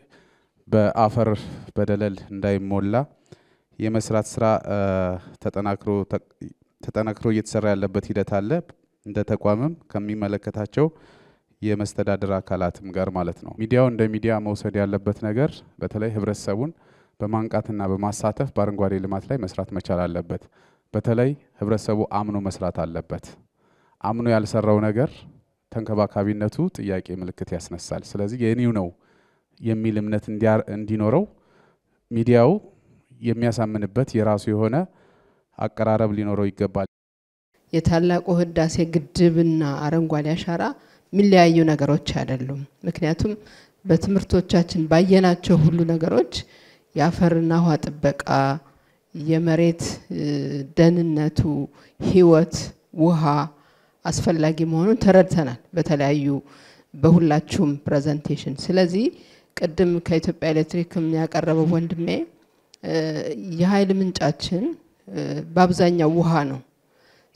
በአፈር በደለል እንዳይሞላ የመስራት ስራ ተጠናክሮ እየተሰራ ያለበት ሂደት አለ። እንደ ተቋምም ከሚመለከታቸው የመስተዳደር አካላትም ጋር ማለት ነው። ሚዲያው እንደ ሚዲያ መውሰድ ያለበት ነገር በተለይ ህብረተሰቡን በማንቃትና በማሳተፍ በአረንጓዴ ልማት ላይ መስራት መቻል አለበት። በተለይ ህብረተሰቡ አምኖ መስራት አለበት። አምኖ ያልሰራው ነገር ተንከባካቢነቱ ጥያቄ ምልክት ያስነሳል። ስለዚህ የኔው ነው የሚል እምነት እንዲኖረው ሚዲያው የሚያሳምንበት የራሱ የሆነ አቀራረብ ሊኖረው ይገባል። የታላቁ ህዳሴ ግድብና አረንጓዴ አሻራ የሚለያዩ ነገሮች አይደሉም። ምክንያቱም በትምህርቶቻችን ባየናቸው ሁሉ ነገሮች የአፈርና ውሃ ጥበቃ፣ የመሬት ደህንነቱ፣ ህይወት፣ ውሃ አስፈላጊ መሆኑን ተረድተናል በተለያዩ በሁላችሁም presentation። ስለዚህ ቅድም ከኢትዮጵያ ኤሌክትሪክ ያቀረበው ወንድሜ የኃይል ምንጫችን በአብዛኛው ውሃ ነው።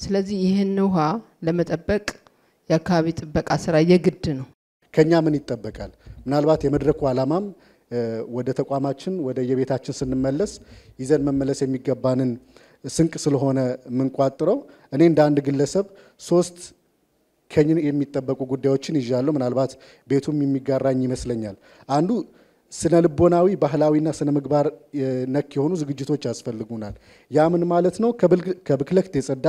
ስለዚህ ይህን ውሃ ለመጠበቅ የአካባቢ ጥበቃ ስራ የግድ ነው። ከኛ ምን ይጠበቃል? ምናልባት የመድረኩ ዓላማም ወደ ተቋማችን ወደ የቤታችን ስንመለስ ይዘን መመለስ የሚገባንን ስንቅ ስለሆነ የምንቋጥረው እኔ እንደ አንድ ግለሰብ ሶስት ከኔ የሚጠበቁ ጉዳዮችን ይዣለሁ። ምናልባት ቤቱም የሚጋራኝ ይመስለኛል። አንዱ ስነ ልቦናዊ፣ ባህላዊና ስነ ምግባር ነክ የሆኑ ዝግጅቶች ያስፈልጉናል። ያ ምን ማለት ነው? ከብክለት የጸዳ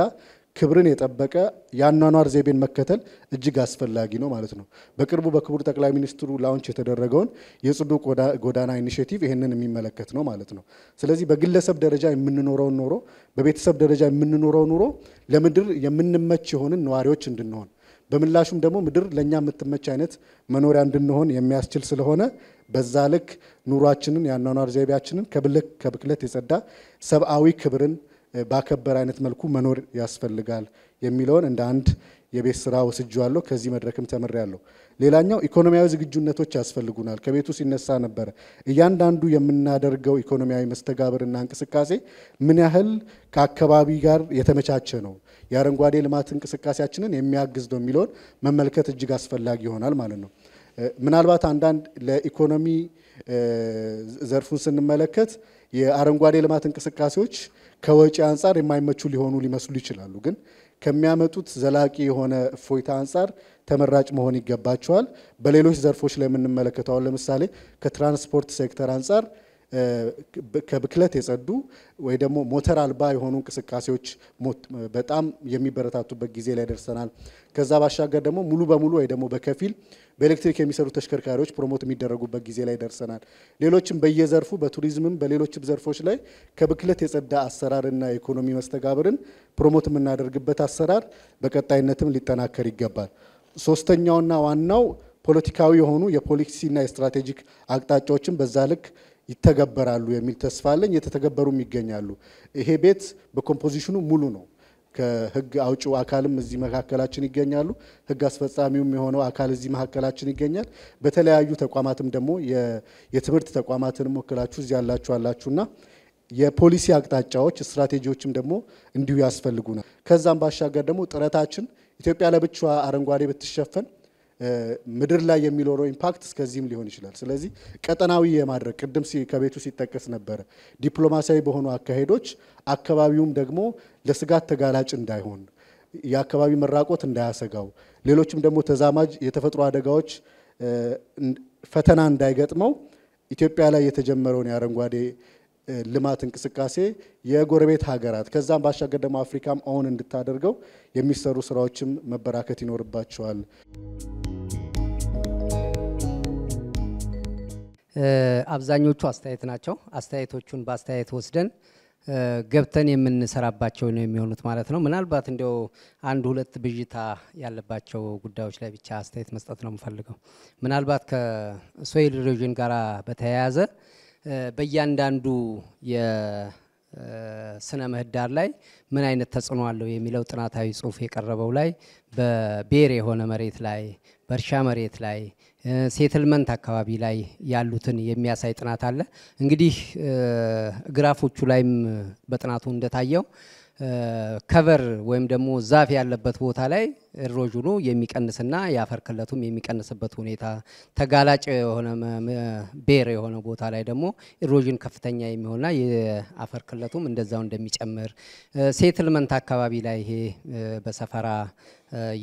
ክብርን የጠበቀ የአኗኗር ዘይቤን መከተል እጅግ አስፈላጊ ነው ማለት ነው። በቅርቡ በክቡር ጠቅላይ ሚኒስትሩ launch የተደረገውን የጽዱ ጎዳና initiative ይህንን የሚመለከት ነው ማለት ነው። ስለዚህ በግለሰብ ደረጃ የምንኖረውን ኖሮ፣ በቤተሰብ ደረጃ የምንኖረው ኑሮ ለምድር የምንመች የሆንን ነዋሪዎች እንድንሆን በምላሹም ደግሞ ምድር ለእኛ የምትመች አይነት መኖሪያ እንድንሆን የሚያስችል ስለሆነ በዛ ልክ ኑሯችንን የአኗኗር ዘይቤያችንን ከብክለት የጸዳ ሰብአዊ ክብርን ባከበር አይነት መልኩ መኖር ያስፈልጋል የሚለውን እንደ አንድ የቤት ስራ ወስጄዋለሁ። ከዚህ መድረክም ተምሬያለሁ። ሌላኛው ኢኮኖሚያዊ ዝግጁነቶች ያስፈልጉናል። ከቤቱ ሲነሳ ነበረ። እያንዳንዱ የምናደርገው ኢኮኖሚያዊ መስተጋብርና እንቅስቃሴ ምን ያህል ከአካባቢ ጋር የተመቻቸ ነው፣ የአረንጓዴ ልማት እንቅስቃሴያችንን የሚያግዝ ነው የሚለውን መመልከት እጅግ አስፈላጊ ይሆናል ማለት ነው። ምናልባት አንዳንድ ለኢኮኖሚ ዘርፉን ስንመለከት የአረንጓዴ ልማት እንቅስቃሴዎች ከወጪ አንጻር የማይመቹ ሊሆኑ ሊመስሉ ይችላሉ። ግን ከሚያመጡት ዘላቂ የሆነ እፎይታ አንጻር ተመራጭ መሆን ይገባቸዋል። በሌሎች ዘርፎች ላይ የምንመለከተው ለምሳሌ ከትራንስፖርት ሴክተር አንጻር ከብክለት የጸዱ ወይ ደግሞ ሞተር አልባ የሆኑ እንቅስቃሴዎች በጣም የሚበረታቱበት ጊዜ ላይ ደርሰናል። ከዛ ባሻገር ደግሞ ሙሉ በሙሉ ወይ ደግሞ በከፊል በኤሌክትሪክ የሚሰሩ ተሽከርካሪዎች promote የሚደረጉበት ጊዜ ላይ ደርሰናል። ሌሎችም በየዘርፉ በቱሪዝምም በሌሎችም ዘርፎች ላይ ከብክለት የጸዳ አሰራርና የኢኮኖሚ መስተጋብርን promote የምናደርግበት አሰራር በቀጣይነትም ሊጠናከር ይገባል። ሶስተኛውና ዋናው ፖለቲካዊ የሆኑ የፖሊሲና የ strategic አቅጣጫዎችን በዛ ልክ ይተገበራሉ የሚል ተስፋ አለኝ። የተተገበሩም ይገኛሉ። ይሄ ቤት በ composition ኑ ሙሉ ነው። ከህግ አውጪው አካልም እዚህ መካከላችን ይገኛሉ። ህግ አስፈጻሚውም የሆነው አካል እዚህ መካከላችን ይገኛል። በተለያዩ ተቋማትም ደግሞ የትምህርት ተቋማትንም ወክላችሁ እዚህ ያላችሁ አላችሁና የፖሊሲ አቅጣጫዎች ስትራቴጂዎችም ደግሞ እንዲሁ ያስፈልጉናል። ከዛም ባሻገር ደግሞ ጥረታችን ኢትዮጵያ ለብቻዋ አረንጓዴ ብትሸፈን ምድር ላይ የሚኖረው impact እስከዚህም ሊሆን ይችላል። ስለዚህ ቀጠናዊ የማድረግ ቅድም ከቤቱ ሲጠቀስ ነበረ ዲፕሎማሲያዊ በሆኑ አካሄዶች አካባቢውም ደግሞ ለስጋት ተጋላጭ እንዳይሆን የአካባቢ መራቆት እንዳያሰጋው፣ ሌሎችም ደግሞ ተዛማጅ የተፈጥሮ አደጋዎች ፈተና እንዳይገጥመው ኢትዮጵያ ላይ የተጀመረውን የአረንጓዴ ልማት እንቅስቃሴ የጎረቤት ሀገራት ከዛም ባሻገር ደግሞ አፍሪካም own እንድታደርገው የሚሰሩ ስራዎችም መበራከት ይኖርባቸዋል። አብዛኞቹ አስተያየት ናቸው። አስተያየቶቹን በአስተያየት ወስደን ገብተን የምንሰራባቸው ነው የሚሆኑት ማለት ነው። ምናልባት እንዲያው አንድ ሁለት ብዥታ ያለባቸው ጉዳዮች ላይ ብቻ አስተያየት መስጠት ነው የምፈልገው። ምናልባት ከ soil erosion ጋር በተያያዘ በእያንዳንዱ የስነ ምህዳር ላይ ምን አይነት ተጽዕኖ አለው የሚለው ጥናታዊ ጽሑፍ የቀረበው ላይ በ bare የሆነ መሬት ላይ በእርሻ መሬት ላይ settlement አካባቢ ላይ ያሉትን የሚያሳይ ጥናት አለ። እንግዲህ ግራፎቹ ላይም በጥናቱ እንደታየው cover ወይም ደግሞ ዛፍ ያለበት ቦታ ላይ erosion ኑ የሚቀንስና የአፈር ክለቱም የሚቀንስበት ሁኔታ፣ ተጋላጭ የሆነ bare የሆነ ቦታ ላይ ደግሞ erosion ከፍተኛ የሚሆንና የአፈር ክለቱም እንደዛው እንደሚጨምር፣ settlement አካባቢ ላይ ይሄ በሰፈራ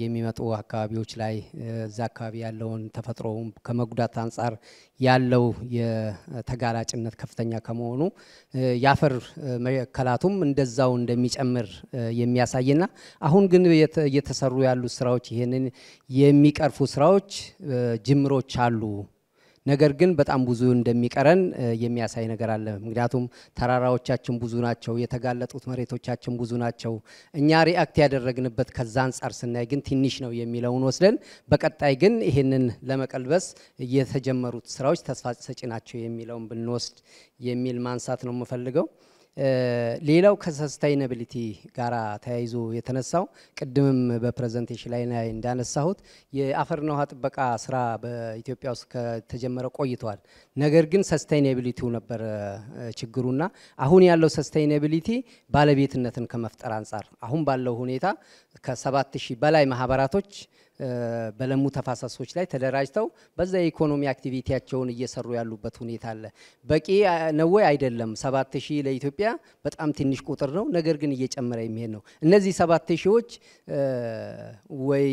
የሚመጡ አካባቢዎች ላይ እዛ አካባቢ ያለውን ተፈጥሮ ከመጉዳት አንጻር ያለው የተጋላጭነት ከፍተኛ ከመሆኑ የአፈር መከላቱም እንደዛው እንደሚጨምር የሚያሳይና አሁን ግን እየተሰሩ ያሉ ስራዎች ይህንን የሚቀርፉ ስራዎች ጅምሮች አሉ። ነገር ግን በጣም ብዙ እንደሚቀረን የሚያሳይ ነገር አለ። ምክንያቱም ተራራዎቻችን ብዙ ናቸው፣ የተጋለጡት መሬቶቻችን ብዙ ናቸው። እኛ ሪአክት ያደረግንበት ከዛ አንጻር ስናይ ግን ትንሽ ነው የሚለውን ወስደን በቀጣይ ግን ይህንን ለመቀልበስ የተጀመሩት ስራዎች ተስፋ ሰጪ ናቸው የሚለውን ብንወስድ የሚል ማንሳት ነው የምፈልገው። ሌላው ከ sustainability ጋራ ተያይዞ የተነሳው ቅድምም በ presentation ላይ እንዳነሳሁት የአፈርና ውሃ ጥበቃ ስራ በኢትዮጵያ ውስጥ ከተጀመረ ቆይተዋል። ነገር ግን sustainability ው ነበረ ችግሩና አሁን ያለው sustainability ባለቤትነትን ከመፍጠር አንጻር አሁን ባለው ሁኔታ ከሰባት ሺህ በላይ ማህበራቶች በለሙ ተፋሰሶች ላይ ተደራጅተው በዛ የኢኮኖሚ activity ያቸውን እየሰሩ ያሉበት ሁኔታ አለ። በቂ ነው ወይ? አይደለም። ሰባት ሺህ ለኢትዮጵያ በጣም ትንሽ ቁጥር ነው። ነገር ግን እየጨመረ የሚሄድ ነው። እነዚህ ሰባት ሺዎች ወይ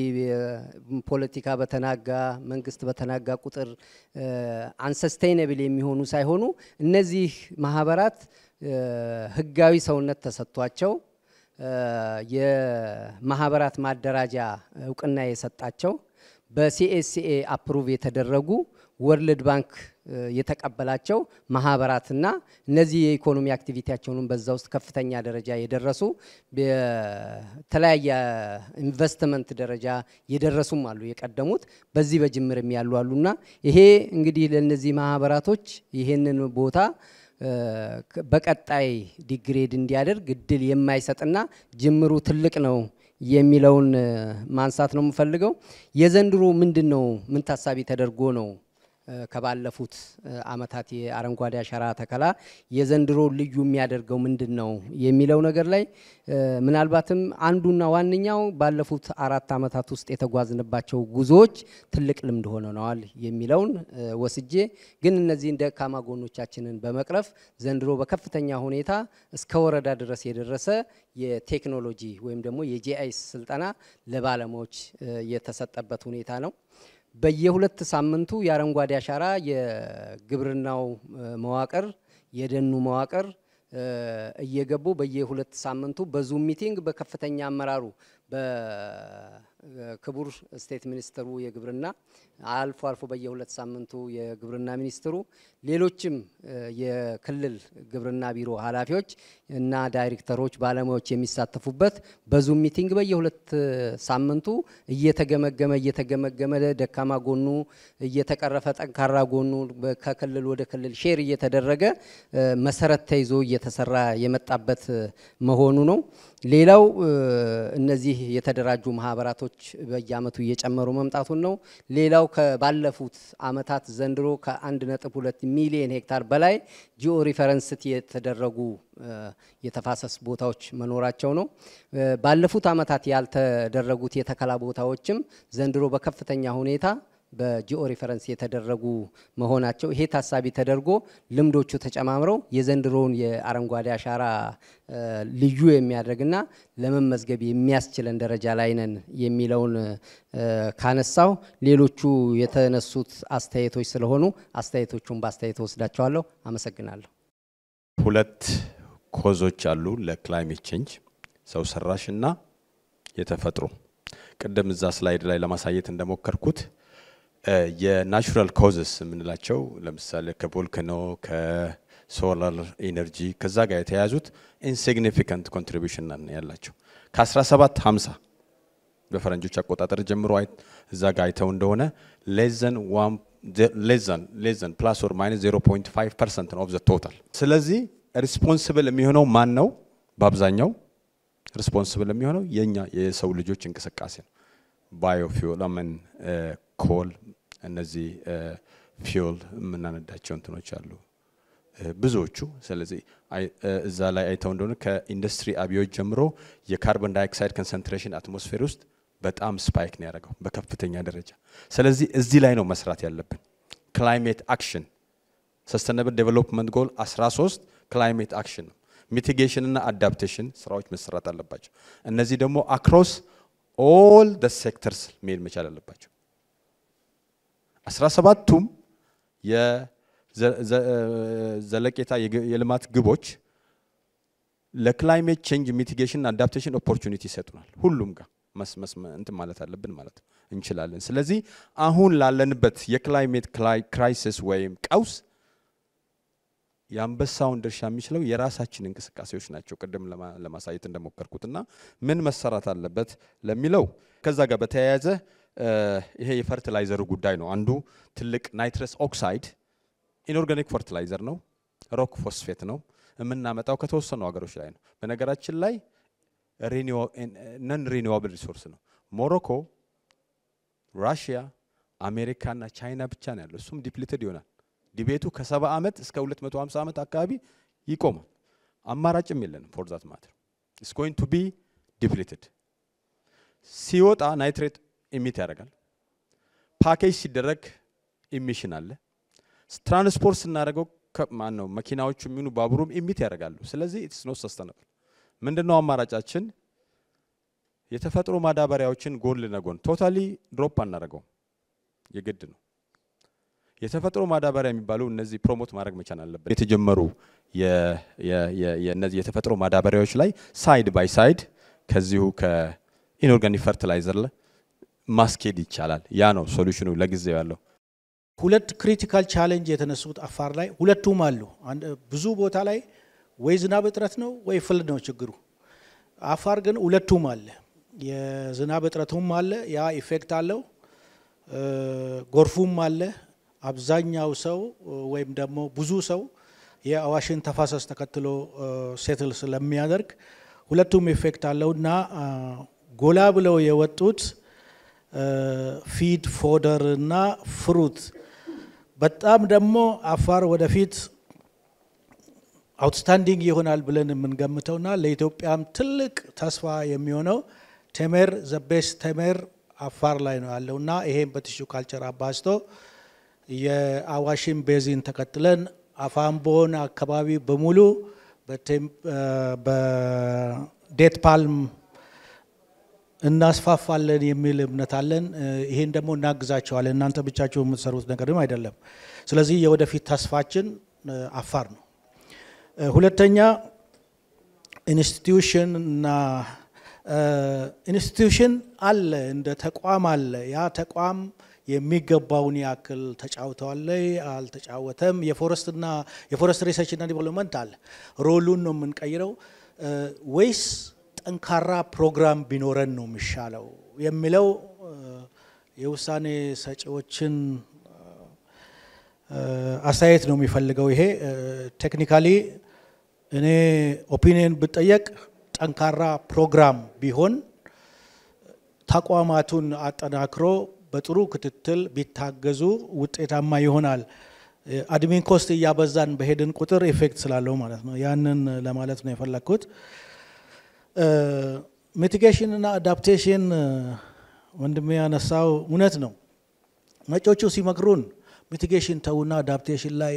ፖለቲካ በተናጋ መንግስት በተናጋ ቁጥር unsustainable የሚሆኑ ሳይሆኑ እነዚህ ማህበራት ህጋዊ ሰውነት ተሰጥቷቸው የማህበራት ማደራጃ እውቅና የሰጣቸው በሲኤስሲኤ approve የተደረጉ World Bank የተቀበላቸው ማህበራትና እነዚህ የኢኮኖሚ activity ያቸውን በዛ ውስጥ ከፍተኛ ደረጃ የደረሱ በተለያየ ኢንቨስትመንት ደረጃ የደረሱም አሉ የቀደሙት በዚህ በጅምርም ያሉ አሉና ይሄ እንግዲህ ለእነዚህ ማህበራቶች ይሄንን ቦታ በቀጣይ ዲግሬድ እንዲያደርግ እድል የማይሰጥና ጅምሩ ትልቅ ነው የሚለውን ማንሳት ነው የምፈልገው። የዘንድሮ ምንድን ነው ምን ታሳቢ ተደርጎ ነው ከባለፉት አመታት የአረንጓዴ አሻራ ተከላ የዘንድሮ ልዩ የሚያደርገው ምንድን ነው የሚለው ነገር ላይ ምናልባትም አንዱና ዋነኛው ባለፉት አራት አመታት ውስጥ የተጓዝንባቸው ጉዞዎች ትልቅ ልምድ ሆነዋል የሚለውን ወስጄ ግን እነዚህን ደካማ ጎኖቻችንን በመቅረፍ ዘንድሮ በከፍተኛ ሁኔታ እስከ ወረዳ ድረስ የደረሰ የቴክኖሎጂ ወይም ደግሞ የ GIS ስልጠና ለባለሙያዎች የተሰጠበት ሁኔታ ነው። በየሁለት ሳምንቱ የአረንጓዴ አሻራ የግብርናው መዋቅር የደኑ መዋቅር እየገቡ በየሁለት ሳምንቱ በ Zoom meeting በከፍተኛ አመራሩ በክቡር state ሚኒስትሩ የግብርና አልፎ አልፎ በየሁለት ሳምንቱ የግብርና ሚኒስትሩ ሌሎችም የክልል ግብርና ቢሮ ኃላፊዎች እና ዳይሬክተሮች ባለሙያዎች የሚሳተፉበት በ Zoom meeting በየሁለት ሳምንቱ እየተገመገመ እየተገመገመ ደካማ ጎኑ እየተቀረፈ ጠንካራ ጎኑ ከክልል ወደ ክልል share እየተደረገ መሰረት ተይዞ እየተሰራ የመጣበት መሆኑ ነው። ሌላው እነዚህ የተደራጁ ማህበራቶች በየአመቱ እየጨመሩ መምጣቱን ነው። ሌላው ከባለፉት አመታት ዘንድሮ ከአንድ ነጥብ ሁለት ሚሊየን ሄክታር በላይ geo referenced የተደረጉ የተፋሰስ ቦታዎች መኖራቸው ነው። ባለፉት አመታት ያልተደረጉት የተከላ ቦታዎችም ዘንድሮ በከፍተኛ ሁኔታ በ geo reference የተደረጉ መሆናቸው ይሄ ታሳቢ ተደርጎ ልምዶቹ ተጨማምረው የዘንድሮውን የአረንጓዴ አሻራ ልዩ የሚያደርግና ለመመዝገብ የሚያስችለን ደረጃ ላይ ነን የሚለውን ካነሳሁ ሌሎቹ የተነሱት አስተያየቶች ስለሆኑ አስተያየቶቹን በአስተያየት ወስዳቸዋለሁ። አመሰግናለሁ። ሁለት cause ኦች አሉ ለ climate change ሰው ሰራሽ እና የተፈጥሮ። ቅድም እዛ slide ላይ ለማሳየት እንደሞከርኩት የ natural causes የምንላቸው ለምሳሌ ከ volcano ከ solar energy ከዛ ጋር የተያያዙት insignificant contribution ያላቸው ከ17 50 በፈረንጆች አቆጣጠር ጀምሮ እዛ ጋር አይተው እንደሆነ less than less than plus or minus 0.5 percent of the total። ስለዚህ responsible የሚሆነው ማን ነው? በአብዛኛው responsible የሚሆነው የኛ የሰው ልጆች እንቅስቃሴ ነው። biofuel ምን coal እነዚህ fuel የምናነዳቸው እንትኖች አሉ ብዙዎቹ። ስለዚህ እዛ ላይ አይተው እንደሆነ ከኢንዱስትሪ አብዮት ጀምሮ የ carbon dioxide concentration atmosphere ውስጥ በጣም spike ነው ያደረገው በከፍተኛ ደረጃ። ስለዚህ እዚህ ላይ ነው መስራት ያለብን። climate action sustainable development goal 13 climate action ነው። mitigation እና adaptation ስራዎች መሰራት አለባቸው። እነዚህ ደግሞ across all the sectors መሄድ መቻል አለባቸው። አስራ ሰባቱም የዘለቄታ የልማት ግቦች ለ climate change mitigation adaptation opportunity ይሰጡናል። ሁሉም ጋር መስመስ እንትን ማለት አለብን ማለት እንችላለን። ስለዚህ አሁን ላለንበት የ climate crisis ወይም ቀውስ የአንበሳውን ድርሻ የሚችለው የራሳችን እንቅስቃሴዎች ናቸው። ቅድም ለማሳየት እንደሞከርኩት እና ምን መሰራት አለበት ለሚለው ከዛ ጋር በተያያዘ ይሄ የ fertilizer ኡ ጉዳይ ነው። አንዱ ትልቅ nitrous oxide inorganic fertilizer ነው፣ rock phosphate ነው። የምናመጣው ከተወሰኑ ሀገሮች ላይ ነው። በነገራችን ላይ non renewable resource ነው። ሞሮኮ፣ ራሽያ፣ አሜሪካና ቻይና ብቻ ነው ያለው። እሱም depleted ይሆናል። debate ኡ ከሰባ ዓመት እስከ 250 ዓመት አካባቢ ይቆማል። አማራጭም የለንም for that matter is going to be depleted። ሲወጣ nitrate emit ያደርጋል። ፓኬጅ ሲደረግ emission አለ። ትራንስፖርት ስናደርገው ማን ነው መኪናዎቹ የሚሆኑ ባቡሩም emit ያደርጋሉ። ስለዚህ it's not sustainable። ምንድነው አማራጫችን? የተፈጥሮ ማዳበሪያዎችን ጎን ለጎን totally drop አናደርገው የግድ ነው። የተፈጥሮ ማዳበሪያ የሚባሉ እነዚህ promote ማድረግ መቻል አለበት። የተጀመሩ የእነዚህ የተፈጥሮ ማዳበሪያዎች ላይ side by side ከዚሁ ከ inorganic fertilizer ማስኬድ ይቻላል። ያ ነው solution ኑ ለጊዜው ያለው። ሁለት critical challenge የተነሱት አፋር ላይ ሁለቱም አሉ። ብዙ ቦታ ላይ ወይ ዝናብ እጥረት ነው ወይ flood ነው ችግሩ። አፋር ግን ሁለቱም አለ። የዝናብ እጥረቱም አለ፣ ያ effect አለው። ጎርፉም አለ። አብዛኛው ሰው ወይም ደግሞ ብዙ ሰው የአዋሽን ተፋሰስ ተከትሎ settle ስለሚያደርግ ሁለቱም effect አለው እና ጎላ ብለው የወጡት feed fodder እና fruit። በጣም ደግሞ አፋር ወደፊት outstanding ይሆናል ብለን የምንገምተውና ለኢትዮጵያም ትልቅ ተስፋ የሚሆነው ቴሜር ዘቤስ ቴሜር አፋር ላይ ነው ያለው እና ይሄም በቲሹ ካልቸር አባዝቶ የአዋሽን ቤዚን ተከትለን አፋምቦን አካባቢ በሙሉ በዴት ፓልም እናስፋፋለን የሚል እምነት አለን። ይሄን ደግሞ እናግዛቸዋለን። እናንተ ብቻችሁ የምትሰሩት ነገርም አይደለም። ስለዚህ የወደፊት ተስፋችን አፋር ነው። ሁለተኛ institution እና institution አለ፣ እንደ ተቋም አለ። ያ ተቋም የሚገባውን ያክል ተጫውተዋል አልተጫወተም። የፎረስትና የፎረስት ሪሰርችና ዲቨሎፕመንት አለ። role ኡን ነው የምንቀይረው ወይስ ጠንካራ ፕሮግራም ቢኖረን ነው የሚሻለው የሚለው የውሳኔ ሰጪዎችን አስተያየት ነው የሚፈልገው። ይሄ technically እኔ opinion ብጠየቅ ጠንካራ ፕሮግራም ቢሆን ተቋማቱን አጠናክሮ በጥሩ ክትትል ቢታገዙ ውጤታማ ይሆናል። admin cost እያበዛን በሄድን ቁጥር effect ስላለው ማለት ነው። ያንን ለማለት ነው የፈለግኩት። mitigation እና adaptation ወንድሜ ያነሳው እውነት ነው። ነጮቹ ሲመክሩን mitigation ተውና adaptation ላይ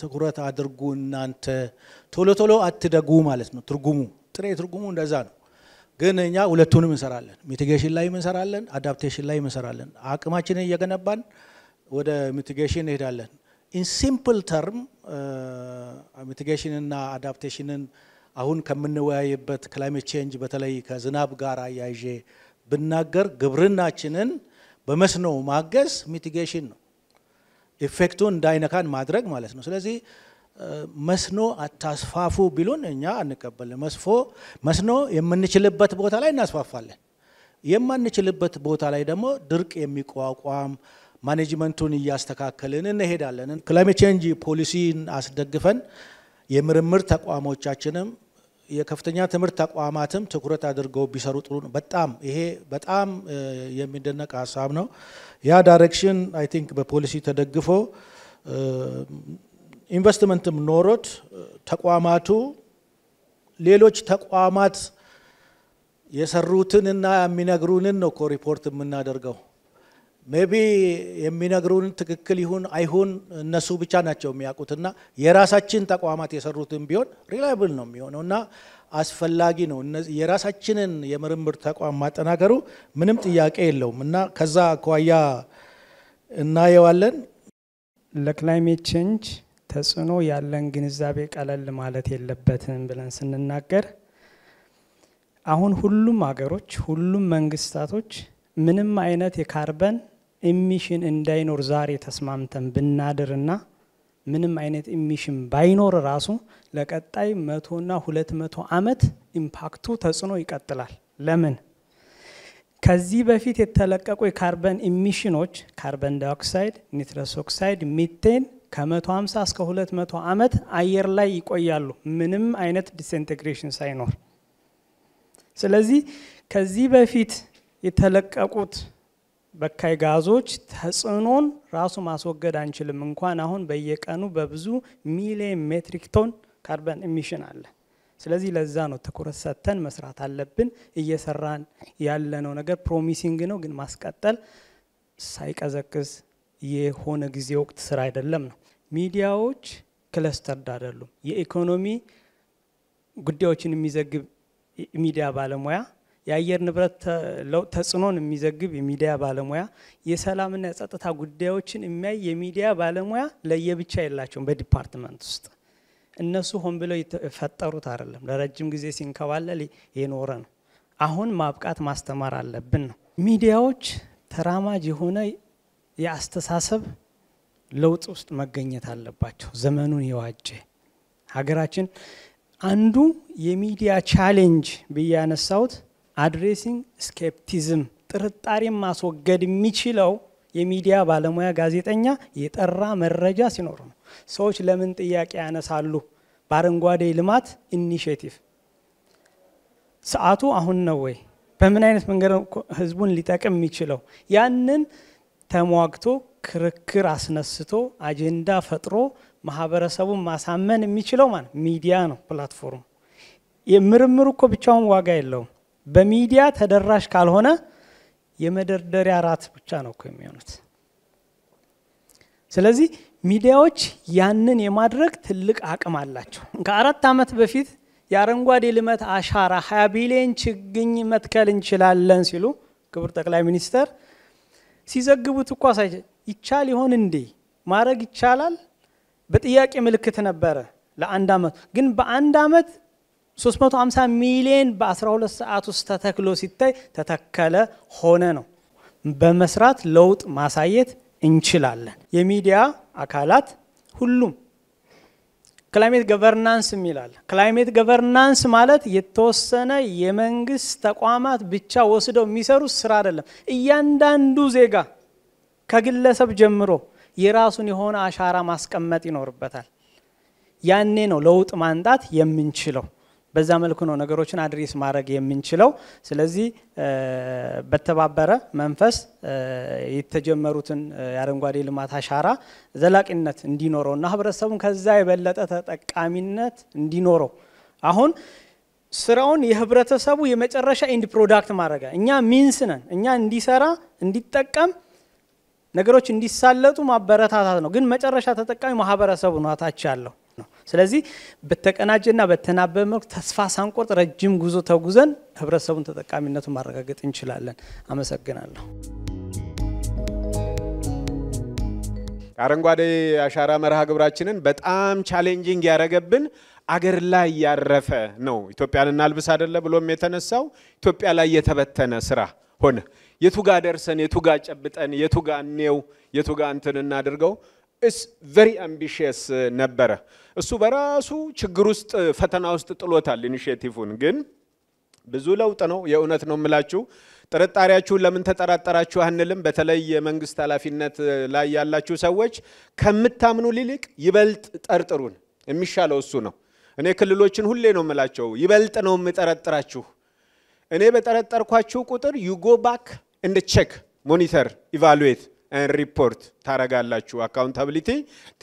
ትኩረት አድርጉ እናንተ ቶሎ ቶሎ አትደጉ ማለት ነው። ትርጉሙ ጥሬ ትርጉሙ እንደዛ ነው። ግን እኛ ሁለቱንም እንሰራለን። mitigation ላይ እንሰራለን፣ adaptation ላይ እንሰራለን። አቅማችንን እየገነባን ወደ mitigation እንሄዳለን። in simple term mitigation ና adaptation ን አሁን ከምንወያይበት climate change በተለይ ከዝናብ ጋር አያይዤ ብናገር ግብርናችንን በመስኖ ማገዝ mitigation ነው። effect ኡን እንዳይነካን ማድረግ ማለት ነው። ስለዚህ መስኖ አታስፋፉ ቢሉን እኛ አንቀበልም። መስፎ መስኖ የምንችልበት ቦታ ላይ እናስፋፋለን። የማንችልበት ቦታ ላይ ደግሞ ድርቅ የሚቋቋም management ኡን እያስተካከልን እንሄዳለን። climate change ፖሊሲን አስደግፈን የምርምር ተቋሞቻችንም የከፍተኛ ትምህርት ተቋማትም ትኩረት አድርገው ቢሰሩ ጥሩ ነው። በጣም ይሄ በጣም የሚደነቅ ሀሳብ ነው። ያ direction I think በፖሊሲ ተደግፎ ኢንቨስትመንትም ኖሮት ተቋማቱ ሌሎች ተቋማት የሰሩትንና የሚነግሩንን ነው እኮ ሪፖርት የምናደርገው። maybe የሚነግሩን ትክክል ይሁን አይሁን እነሱ ብቻ ናቸው የሚያውቁትና የራሳችን ተቋማት የሰሩትን ቢሆን reliable ነው የሚሆነው እና አስፈላጊ ነው። የራሳችንን የምርምር ተቋም ማጠናከሩ ምንም ጥያቄ የለውም እና ከዛ አኳያ እናየዋለን። ለ climate change ተጽዕኖ ያለን ግንዛቤ ቀለል ማለት የለበትም ብለን ስንናገር አሁን ሁሉም ሀገሮች ሁሉም መንግስታቶች ምንም አይነት የካርበን emission እንዳይኖር ዛሬ ተስማምተን ብናድርና ምንም አይነት emission ባይኖር ራሱ ለቀጣይ መቶና ሁለት መቶ አመት impact ኡ ተጽዕኖ ይቀጥላል። ለምን? ከዚህ በፊት የተለቀቁ የ carbon emission ኦች carbon dioxide፣ nitrous oxide፣ methane ከ150 እስከ 200 ዓመት አየር ላይ ይቆያሉ ምንም አይነት disintegration ሳይኖር። ስለዚህ ከዚህ በፊት የተለቀቁት በካይ ጋዞች ተጽዕኖን ራሱ ማስወገድ አንችልም። እንኳን አሁን በየቀኑ በብዙ ሚሊየን ሜትሪክ ቶን carbon emission አለ። ስለዚህ ለዛ ነው ትኩረት ሰጥተን መስራት አለብን። እየሰራን ያለነው ነገር promising ነው፣ ግን ማስቀጠል ሳይቀዘቅዝ የሆነ ጊዜ ወቅት ስራ አይደለም ነው። ሚዲያዎች clustered አይደሉም። የኢኮኖሚ ጉዳዮችን የሚዘግብ ሚዲያ ባለሙያ የአየር ንብረት ለውጥ ተጽዕኖን የሚዘግብ የሚዲያ ባለሙያ፣ የሰላምና የጸጥታ ጉዳዮችን የሚያይ የሚዲያ ባለሙያ ለየብቻ የላቸውም በ department ውስጥ። እነሱ ሆን ብለው የፈጠሩት አይደለም፣ ለረጅም ጊዜ ሲንከባለል የኖረ ነው። አሁን ማብቃት ማስተማር አለብን ነው። ሚዲያዎች ተራማጅ የሆነ የአስተሳሰብ ለውጥ ውስጥ መገኘት አለባቸው። ዘመኑን የዋጀ ሀገራችን አንዱ የሚዲያ challenge ብዬ ያነሳሁት addressing skepticism ጥርጣሬን ማስወገድ የሚችለው የሚዲያ ባለሙያ ጋዜጠኛ የጠራ መረጃ ሲኖር ነው። ሰዎች ለምን ጥያቄ ያነሳሉ? በአረንጓዴ ልማት initiative ሰዓቱ አሁን ነው ወይ? በምን አይነት መንገድ ህዝቡን ሊጠቅም የሚችለው? ያንን ተሟግቶ ክርክር አስነስቶ አጀንዳ ፈጥሮ ማህበረሰቡን ማሳመን የሚችለው ማለት ሚዲያ ነው። platform ኡ የምርምሩ እኮ ብቻውን ዋጋ የለውም። በሚዲያ ተደራሽ ካልሆነ የመደርደሪያ ራት ብቻ ነው እኮ የሚሆኑት። ስለዚህ ሚዲያዎች ያንን የማድረግ ትልቅ አቅም አላቸው። ከአራት ዓመት በፊት የአረንጓዴ ልማት አሻራ 20 ቢሊዮን ችግኝ መትከል እንችላለን ሲሉ ክቡር ጠቅላይ ሚኒስተር ሲዘግቡት እኳ ይቻል ይሆን እንዴ? ማድረግ ይቻላል? በጥያቄ ምልክት ነበረ ለአንድ ዓመት ግን በአንድ ዓመት 350 ሚሊዮን በ12 ሰዓት ውስጥ ተተክሎ ሲታይ ተተከለ ሆነ ነው። በመስራት ለውጥ ማሳየት እንችላለን። የሚዲያ አካላት ሁሉም climate governance የሚል አለ። climate governance ማለት የተወሰነ የመንግስት ተቋማት ብቻ ወስደው የሚሰሩት ስራ አይደለም። እያንዳንዱ ዜጋ ከግለሰብ ጀምሮ የራሱን የሆነ አሻራ ማስቀመጥ ይኖርበታል። ያኔ ነው ለውጥ ማንጣት የምንችለው። በዛ መልኩ ነው ነገሮችን አድሬስ ማድረግ የምንችለው። ስለዚህ በተባበረ መንፈስ የተጀመሩትን የአረንጓዴ ልማት አሻራ ዘላቂነት እንዲኖረው እና ህብረተሰቡን ከዛ የበለጠ ተጠቃሚነት እንዲኖረው አሁን ስራውን የህብረተሰቡ የመጨረሻ end product ማድረግ እኛ means ነን። እኛ እንዲሰራ እንዲጠቀም ነገሮች እንዲሳለጡ ማበረታታት ነው። ግን መጨረሻ ተጠቃሚ ማህበረሰቡ ነው ታች ያለው ስለዚህ በተቀናጀና በተናበበ መልኩ ተስፋ ሳንቆርጥ ረጅም ጉዞ ተጉዘን ህብረተሰቡን ተጠቃሚነቱን ማረጋገጥ እንችላለን። አመሰግናለሁ። አረንጓዴ አሻራ መርሃ ግብራችንን በጣም challenging ያደረገብን አገር ላይ ያረፈ ነው። ኢትዮጵያን እናልብስ አይደለ ብሎም የተነሳው ኢትዮጵያ ላይ የተበተነ ስራ ሆነ። የቱጋ ደርሰን የቱጋ ጨብጠን የቱጋ እኔው የቱጋ እንትን እናድርገው it's very ambitious ነበረ። እሱ በራሱ ችግር ውስጥ ፈተና ውስጥ ጥሎታል። initiative ን ግን ብዙ ለውጥ ነው። የእውነት ነው የምላችሁ። ጥርጣሬያችሁን ለምን ተጠራጠራችሁ አንልም። በተለይ የመንግስት ኃላፊነት ላይ ያላችሁ ሰዎች ከምታምኑ ይልቅ ይበልጥ ጠርጥሩን። የሚሻለው እሱ ነው። እኔ ክልሎችን ሁሌ ነው የምላቸው፣ ይበልጥ ነው የምጠረጥራችሁ። እኔ በጠረጠርኳችሁ ቁጥር you go back and check monitor evaluate report ታረጋላችሁ፣ accountability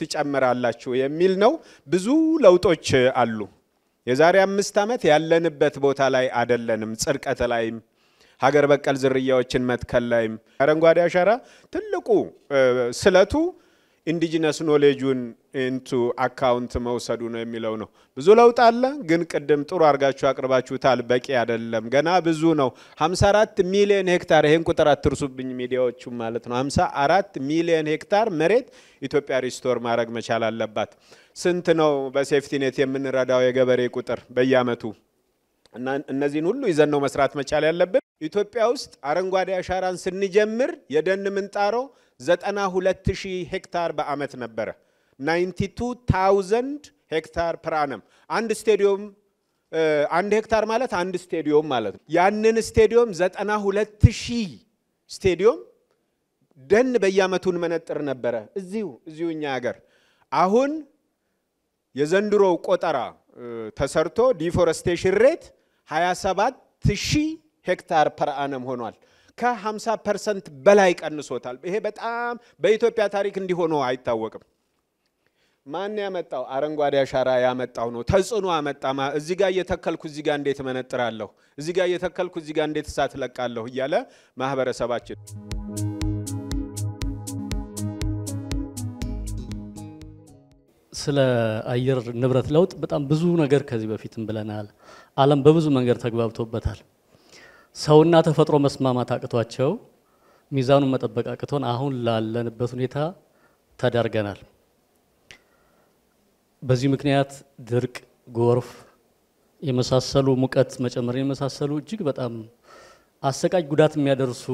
ትጨምራላችሁ የሚል ነው። ብዙ ለውጦች አሉ። የዛሬ አምስት ዓመት ያለንበት ቦታ ላይ አደለንም። ጽድቀት ላይም ሀገር በቀል ዝርያዎችን መትከል ላይም አረንጓዴ አሻራ ትልቁ ስኬቱ indigenous knowledge ኡን into account መውሰዱ ነው የሚለው ነው። ብዙ ለውጥ አለ፣ ግን ቅድም ጥሩ አድርጋችሁ አቅርባችሁታል። በቂ አይደለም፣ ገና ብዙ ነው። 54 ሚሊዮን ሄክታር ይሄን ቁጥር አትርሱብኝ ሚዲያዎቹ ማለት ነው። 54 ሚሊዮን ሄክታር መሬት ኢትዮጵያ restore ማድረግ መቻል አለባት። ስንት ነው በ safety net የምንረዳው የገበሬ ቁጥር በየአመቱ? እና እነዚህን ሁሉ ይዘን ነው መስራት መቻል ያለብን። ኢትዮጵያ ውስጥ አረንጓዴ አሻራን ስንጀምር የደን ምንጣሮ 92 ሺህ ሄክታር በአመት ነበረ። 92000 ሄክታር per annum አንድ ስቴዲዮም አንድ ሄክታር ማለት አንድ ስቴዲዮም ማለት ነው። ያንን ስቴዲዮም 92 ሺህ ስቴዲዮም ደን በየአመቱ እንመነጥር ነበረ እዚሁ እዚሁ እኛ ሀገር። አሁን የዘንድሮው ቆጠራ ተሰርቶ deforestation rate 27 ሺህ ሄክታር per annum ሆኗል። ከ50 percent በላይ ቀንሶታል። ይሄ በጣም በኢትዮጵያ ታሪክ እንዲህ ሆኖ አይታወቅም። ማን ያመጣው? አረንጓዴ አሻራ ያመጣው ነው። ተጽዕኖ አመጣ። እዚህ ጋር እየተከልኩ እዚህ ጋር እንዴት መነጥራለሁ፣ እዚህ ጋር እየተከልኩ እዚህ ጋር እንዴት እሳት እለቃለሁ እያለ ማህበረሰባችን ስለ አየር ንብረት ለውጥ በጣም ብዙ ነገር ከዚህ በፊትም ብለናል። ዓለም በብዙ መንገድ ተግባብቶበታል። ሰውና ተፈጥሮ መስማማት አቅቷቸው ሚዛኑን መጠበቅ አቅቶን አሁን ላለንበት ሁኔታ ተዳርገናል። በዚህ ምክንያት ድርቅ፣ ጎርፍ የመሳሰሉ ሙቀት መጨመር የመሳሰሉ እጅግ በጣም አሰቃቂ ጉዳት የሚያደርሱ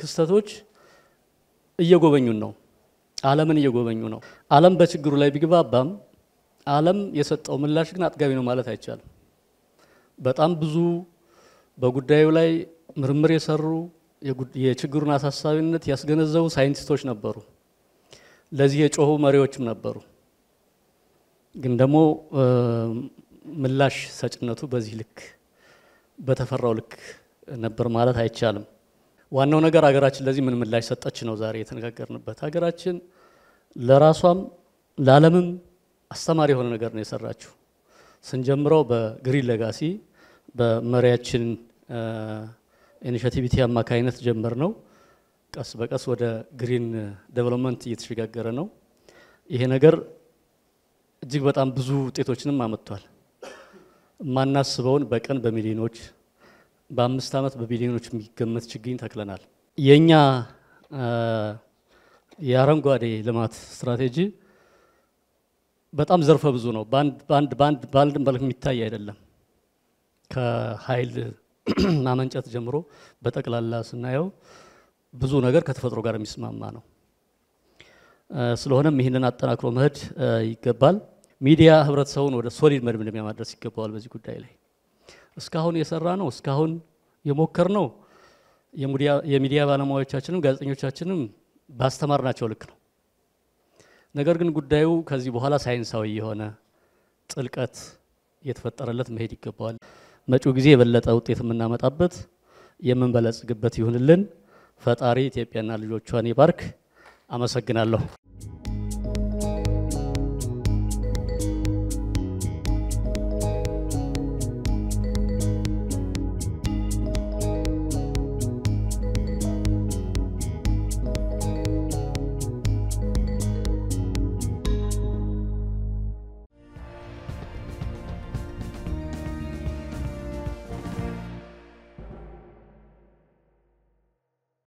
ክስተቶች እየጎበኙን ነው። ዓለምን እየጎበኙ ነው። ዓለም በችግሩ ላይ ቢግባባም ዓለም የሰጠው ምላሽ ግን አጥጋቢ ነው ማለት አይቻልም። በጣም ብዙ በጉዳዩ ላይ ምርምር የሰሩ የችግሩን አሳሳቢነት ያስገነዘቡ ሳይንቲስቶች ነበሩ። ለዚህ የጮሁ መሪዎችም ነበሩ። ግን ደግሞ ምላሽ ሰጭነቱ በዚህ ልክ በተፈራው ልክ ነበር ማለት አይቻልም። ዋናው ነገር ሀገራችን ለዚህ ምን ምላሽ ሰጠች ነው ዛሬ የተነጋገርንበት። ሀገራችን ለራሷም ለዓለምም አስተማሪ የሆነ ነገር ነው የሰራችው። ስንጀምረው በ green legacy በመሪያችን initiative አማካኝነት ጀመርነው። ቀስ በቀስ ወደ green development እየተሸጋገረ ነው። ይሄ ነገር እጅግ በጣም ብዙ ውጤቶችንም አመጥቷል። የማናስበውን በቀን በሚሊዮኖች በአምስት ዓመት በቢሊዮኖች የሚገመት ችግኝ ተክለናል። የእኛ የአረንጓዴ ልማት ስትራቴጂ በጣም ዘርፈ ብዙ ነው። በአንድ መልክ የሚታይ አይደለም። ከኃይል ማመንጨት ጀምሮ በጠቅላላ ስናየው ብዙ ነገር ከተፈጥሮ ጋር የሚስማማ ነው። ስለሆነም ይህንን አጠናክሮ መሄድ ይገባል። ሚዲያ ህብረተሰቡን ወደ solid መደምደሚያ ማድረስ ይገባዋል። በዚህ ጉዳይ ላይ እስካሁን የሰራነው እስካሁን የሞከርነው የሚዲያ ባለሙያዎቻችንም ጋዜጠኞቻችንም ባስተማርናቸው ልክ ነው። ነገር ግን ጉዳዩ ከዚህ በኋላ ሳይንሳዊ የሆነ ጥልቀት የተፈጠረለት መሄድ ይገባዋል። መጪው ጊዜ የበለጠ ውጤት የምናመጣበት የምንበለጽግበት ይሁንልን። ፈጣሪ ኢትዮጵያና ልጆቿን ይባርክ። አመሰግናለሁ።